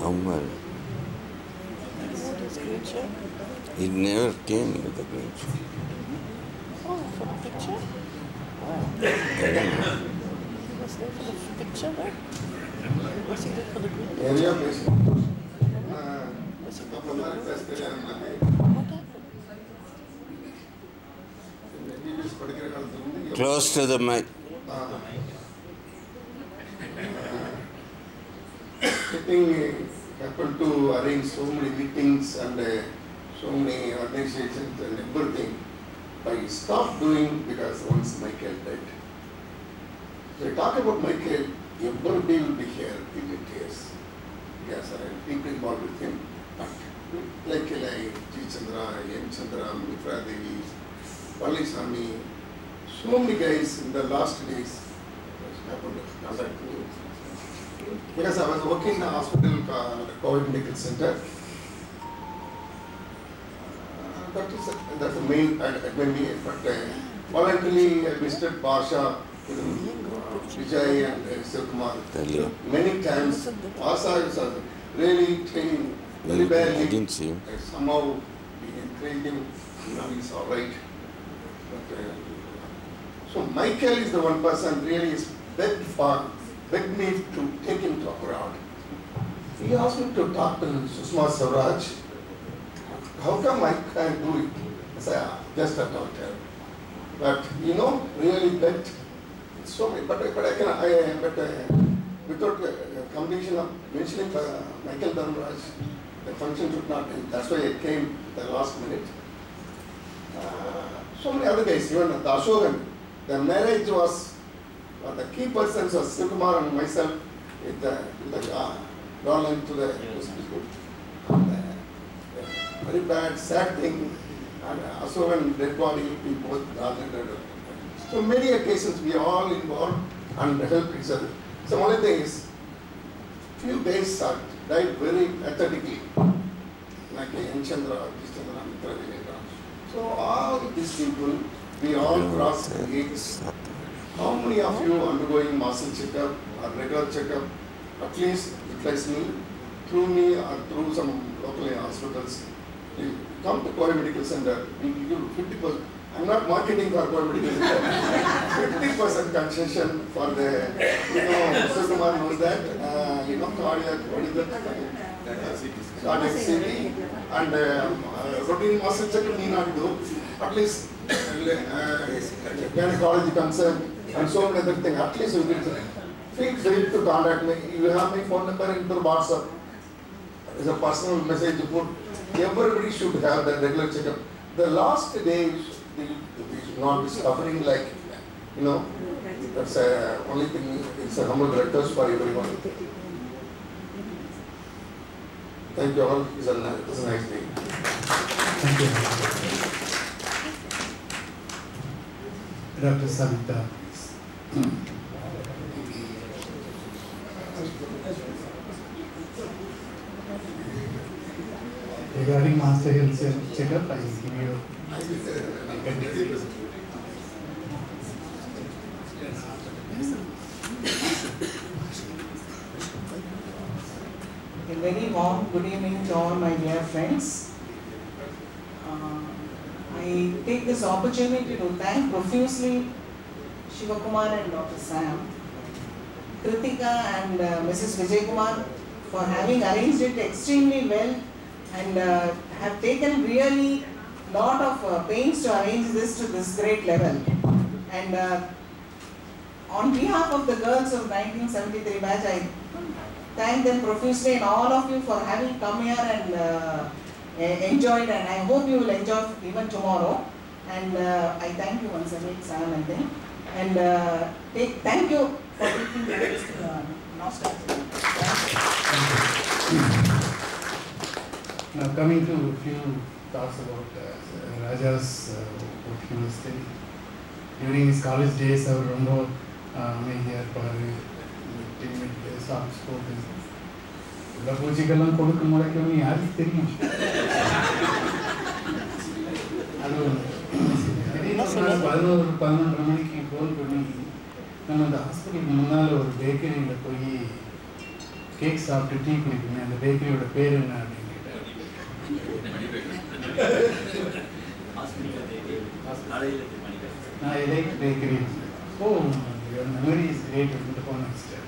Amar. It never came with
a creature.
Close to the mic.
Getting happened to arrange so many meetings and uh, so many organizations and everything. I stopped doing because once Michael died. So I talk about Michael, everybody will be here in the tears. Yes, I am deeply involved with him. But like G. Chandra, M. Chandra, Mitra Devi, Pali Swami, so many guys in the last days. Because I was working in a hospital, uh, the COVID Medical Center. Uh, that is, a- that's the main, uh, maybe, but uh, voluntarily I visited uh, Vijay and uh,
you.
Many times, Basha is really training very badly.
I didn't see him.
Uh, Somehow we encourage him, now he's all right. But, uh, so Michael is the one person really is begged for, begged me to take him to abroad. He asked me to talk to Sushma Swaraj. How come I can't do it? I said, "Ah, just a doctor. But you know, really begged so many, but, but I can, I, but uh, without uh, completion of mentioning uh, Michael Dharmaraj, the function should not end. That's why it came the last minute. Uh, so many other guys, even the Ashokan, the marriage was, uh, the key persons was Sivakumar and myself with the, with the uh, darling to the hospital. And, uh, very bad, sad thing. And uh, Ashokan dead body, we both and, uh, So many occasions we all involved and help each other. So only thing is, few days are died very pathetically, like N. Chandra. Chandra, Mitra. So all these people, we all cross gates. How many of you undergoing muscle checkup or regular checkup? At least utilize me, through me or through some local hospitals. You come to Kovai Medical Center, we give you fifty percent. I'm not marketing for Kovai Medical Center. Fifty percent concession for the, you know, Sukumar knows that, uh, you know, cardiac, what is that? Uh, Cardiac CT and um, uh, routine muscle checkup need not do. At least uh, gynecology concern and so many other things. At least you will feel free to contact me. You have my phone number in the WhatsApp. It's a personal message you put. Everybody should have that regular checkup. The last day, we should not be suffering like, you know, that's uh, only thing, it's a humble request for everyone. Thank you all, it's a, it's a nice day.
Thank you. Dr. Savita, please. Regarding master health che- checkup, I will give you.
A very warm good evening to all my dear friends. Uh, I take this opportunity to thank profusely Shivakumar and Dr. Sam, Kritika and uh, Mrs. Vijay Kumar for having arranged it extremely well and uh, have taken really lot of uh, pains to arrange this to this great level. And uh, on behalf of the girls of 1973 batch, I thank them profusely and all of you for having come here and uh, enjoyed and I hope you will enjoy even tomorrow. And uh, I thank you once again, Sam and then. And uh, thank you for taking the risk uh, to nostalgia.
Now coming to a few thoughts about uh, Raja's what he was saying. During his college days, I remember uh, here for சாப்பிட்டு sport இந்த பூஜைக்கெல்லாம் கொடுக்க முளைக்கணும் யாருக்கு தெரியும் அது ஒண்ணு. திடீர்னு ஒரு நாள் பதினோரு பதினொன்றரை மணிக்கு ஃபோன் பண்ணி நம்ம அந்த ஹாஸ்பிட்டலுக்கு முன்னால் ஒரு பேக்கரியில் போய் கேக் சாப்பிட்டு டீ குடிப்பீங்க அந்த பேக்கரியோட பேர் என்ன அப்படின்னு கேட்டார் நான் elite bakery oh your memory is great அப்படின்னு போன வச்சுட்டேன்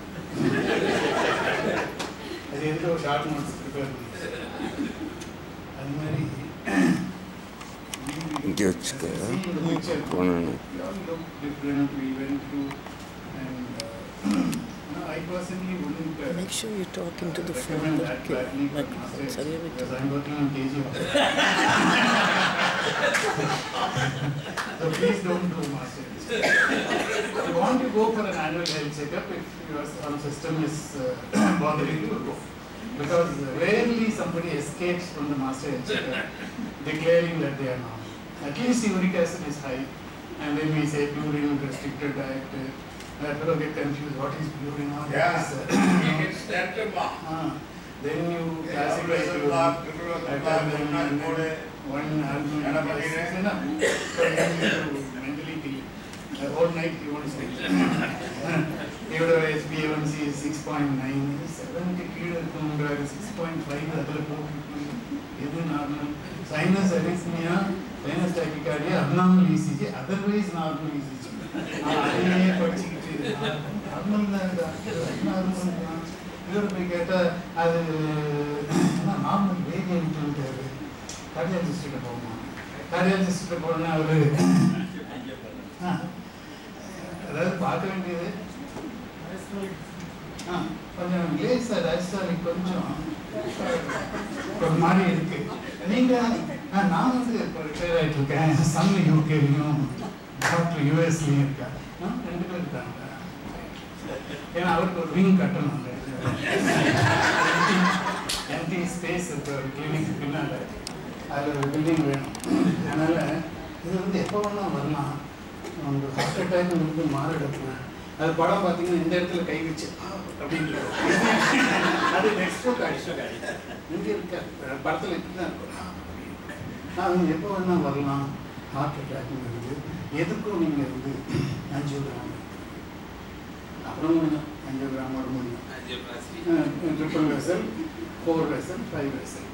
అదేంటో
షార్ట్ నోట్స్ ప్రిపేర్
అది
మరి ఇంకొచ్చు కదా different event and
Make sure you talk into the phone. Sorry,
I'm working on KG. so please don't do master's. I want to go for an annual health checkup if your system is uh, bothering you Because rarely somebody escapes from the master health checkup declaring that they are not. At least uric acid is high and then we say plurial restricted diet. Uh, and people get confused what is pure and what
yeah.
is. Uh,
you get stamped a
mark. Uh, then you
yeah,
classify pure.
Block,
at time
then
and then one half
and
a
half
is enough. So then you mentally kill. Uh, all night you want to sleep. ഇവിടെ S B M C six point nine സെവൻ്റെ കീഴ് എത്തുമ്പോഴാണ് six point five അതിൽ പോകും ഇത് normal sinus arrhythmia sinus ടൈപ്പിക്കാരി അന്നാമൽ E C G otherwise normal E C G അതിനെ പഠിച്ചിട്ട് இவர் போய் கேட்டால் அது நார்மல் வேரியன்ட்டு கார்டியாலஜிஸ்ட்டு போகணும் கார்டியாலஜிஸ்ட்டு போனால் அவர் அதாவது பார்க்க வேண்டியது ஆ, கொஞ்சம் லேசா டயஸ்டாலிக் கொஞ்சம் ஒரு மாதிரி இருக்கு? நீங்க ஆ, நான் வந்து இப்போ ரிட்டையர் ஆகிட்டு இருக்கேன் சன் யூகேலையும் டாக்டர் யூஎஸ்லையும் இருக்கேன் ரெண்டு பேர் இருக்காங்க. ஏன்னா அவருக்கு ஒரு விங் கட்டணும் எம்டி ஸ்பேஸ் இருக்கு ஒரு கிளினிக் பின்னால். அதில் ஒரு பில்டிங் வேணும். அதனால் இது வந்து எப்போ வேணால் வரலாம். உங்களுக்கு ஹார்ட் அட்டாக் வந்து மாறிடுங்க அது படம் பார்த்தீங்கன்னா இந்த இடத்துல கை வச்சு அப்படின்னு அது நெக்ஸ்ட் காட்சி இங்கே இருக்க படத்தில் இப்படி தான் இருக்கும் அவங்க அது எப்போ வேணால் வரலாம். ஹார்ட் அட்டாக்ங்கிறது எதுக்கும் நீங்கள் வந்து அஞ்சியோகிராம் அப்புறம் முடியும் அஞ்சியோகிராமோட முடியும் triple vessel four vessel five vessel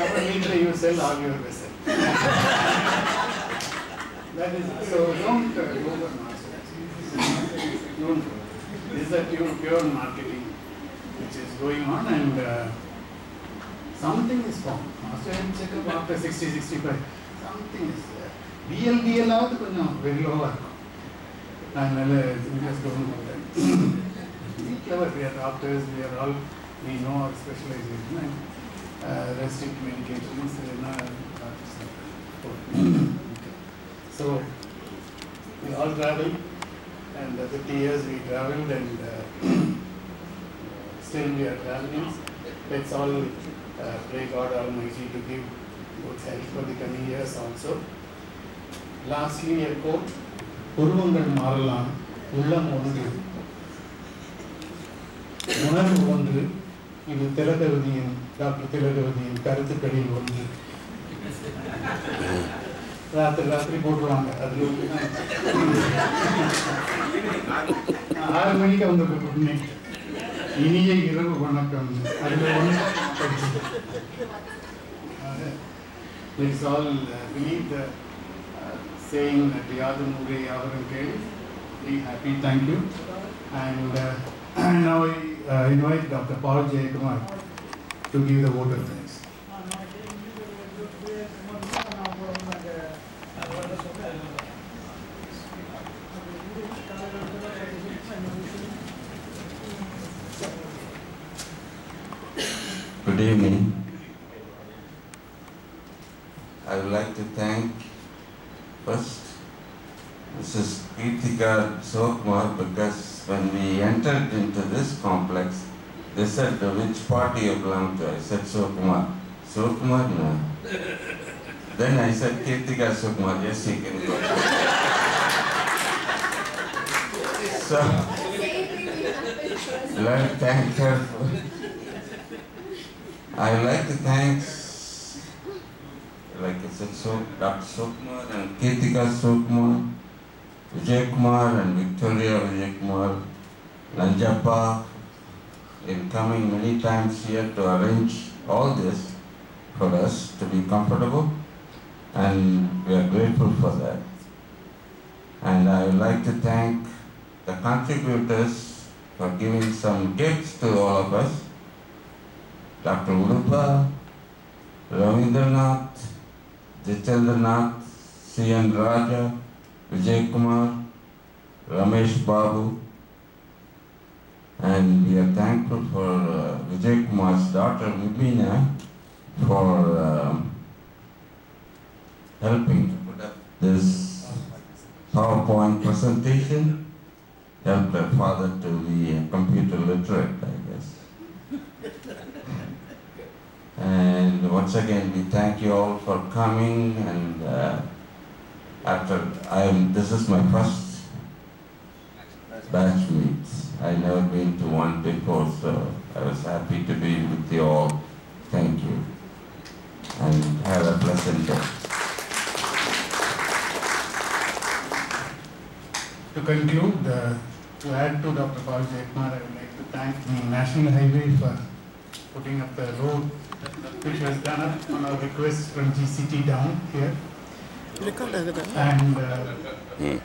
அப்புறம் meter you sell are your vessel That is, so don't uh, go for masters. Don't. This is a pure, pure marketing which is going on and uh, something is found. Master health checkup after 60, 65, something is there. VLDL ஆவது கொஞ்சம் very low இருக்கும் அதனால interest ஒன்றும் இல்லை we clever, we are doctors, we are all, we know our specialization and uh, restrict medications, uh, doctors. So, we all travel, and uh, 50 years we traveled, and uh, still we are traveling. Let's all uh, pray God Almighty to give good health for the coming years also. Lastly, a quote உருவங்கள் மாறலாம் உள்ளம் ஒன்று உணர்வு ஒன்று இது திலகவதியின் doctor திலகவதியின் கருத்துக்களில் ஒன்று. ராத்திரி ராத்திரி போட்டுருவாங்க அது ஆறு மணிக்கு அவங்க குட் நைட் இனிய இரவு வணக்கம். அதில் ஒன்று it's all believe the saying that யாதும் ஊரே யாவரும் கேள் happy thank you and now uh, invite Dr. Paul Jayakumar to give the vote of thanks.
Good evening. I would like to thank first Mrs. Kritika Sukumar because when we entered into this complex, they said "Uh, which party you belong to. I said Sukumar. Sukumar, no. Then I said Kritika Sukumar. Yes, you can go. so, Lord, thank her for. I would like to thank, like I said, so, Dr. Sukumar and Kritika Sukumar, Vijay Kumar and Victoria Vijay Kumar, Nanjappa, in coming many times here to arrange all this for us to be comfortable and we are grateful for that. And I would like to thank the contributors for giving some gifts to all of us. Dr. Udupa, Ravindranath, Jitendranath, C.N. Raja, Vijay Kumar, Ramesh Babu, and we are thankful for uh, Vijay Kumar's daughter Vibina for um, helping to put up this PowerPoint presentation, helped her father to be computer literate, I guess. And once again, we thank you all for coming and uh, after I'm, this is my first batch meet. I never been to one before, so I was happy to be with you all. Thank you. And have a pleasant day.
To conclude, uh, to add to Dr. Paul Jayakumar, I would like to thank the National Highway for putting up the road which was done up on our request from GCT down here. And uh, mm.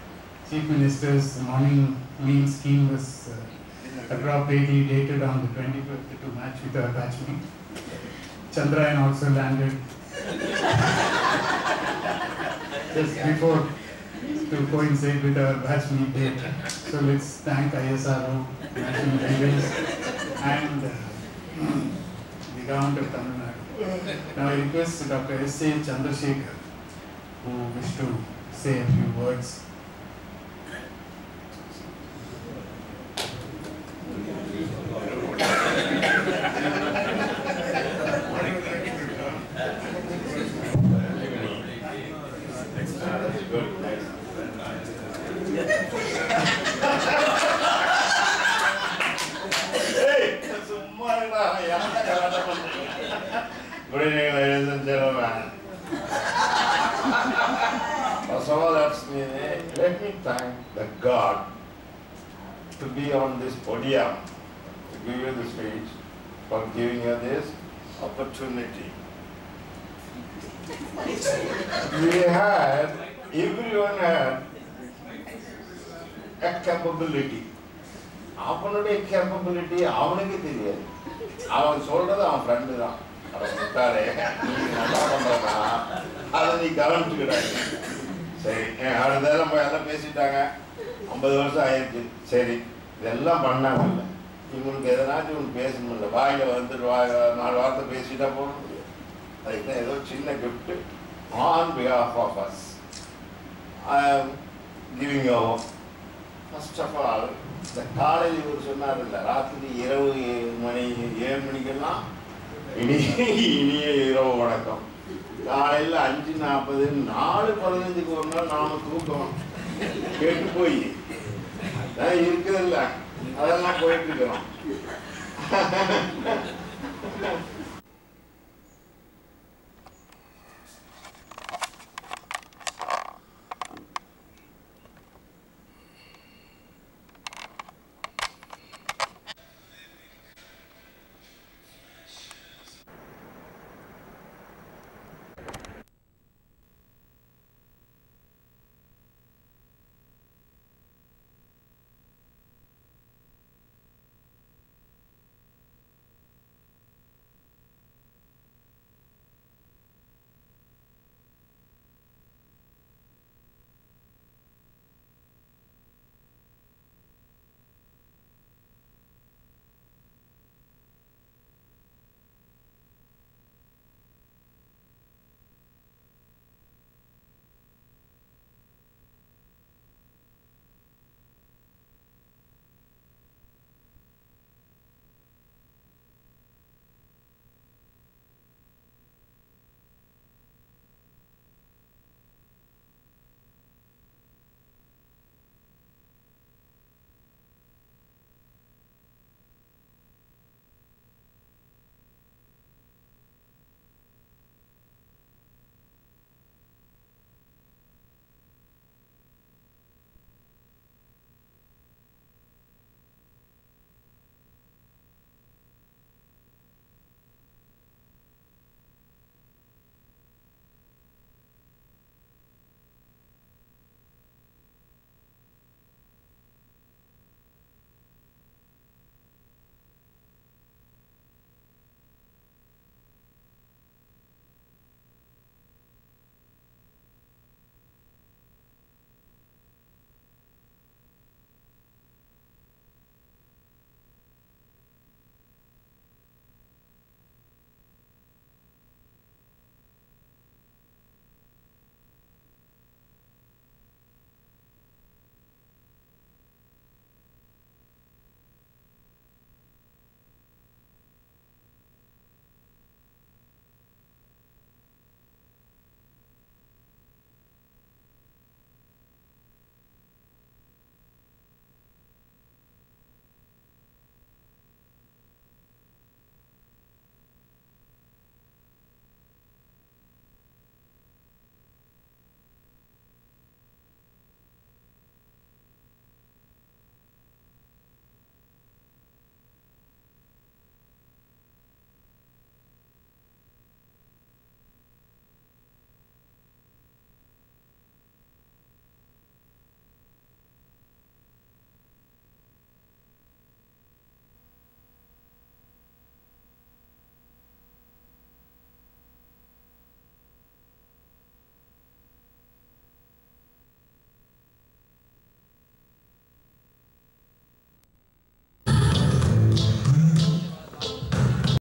Chief Minister's morning meal scheme was uh, appropriately dated on the 25th to match with our batch meet. Also landed just before to coincide with our batch meet date. So let's thank ISRO, National Railways, and uh, the government of Tamil Nadu. Now I request Dr. S. A. Chandrasekhar who wish to say a few words.
Capability அவனுடைய capability அவனுக்கு தெரியாது. அவன் சொல்றது அவன் friend தான். அவன் முட்டாளே நீ நல்லா பண்றதா அதை நீ கவனிச்சுக்கிடாது. சரி என் அடுத்த நம்ம எல்லாம் பேசிட்டாங்க. ஐம்பது வருஷம் ஆயிடுச்சு சரி இதெல்லாம் பண்ணாங்க இவனுக்கு எதனாச்சும் ஒன்று பேசணும்ல வாயில வந்துட்டு வாய் நாலு வார்த்தை பேசிட்டா போகணும் அதுக்கு தான் ஏதோ சின்ன gift on behalf of us giving ஆகும் ஃபர்ஸ்ட் ஆஃப் ஆல் இந்த காலையில் இவர் சொன்னார் இல்லை ராத்திரி இரவு ஏழு மணி ஏழு மணிக்கெல்லாம் இனி இனிய இரவு வணக்கம். காலையில் அஞ்சு நாற்பது நாலு பதினஞ்சுக்கு ஒரு நாள் நாம தூக்கம். கெட்டு போய். அதான் இருக்குதில்ல அதெல்லாம் போயிட்டு இருக்கிறோம்.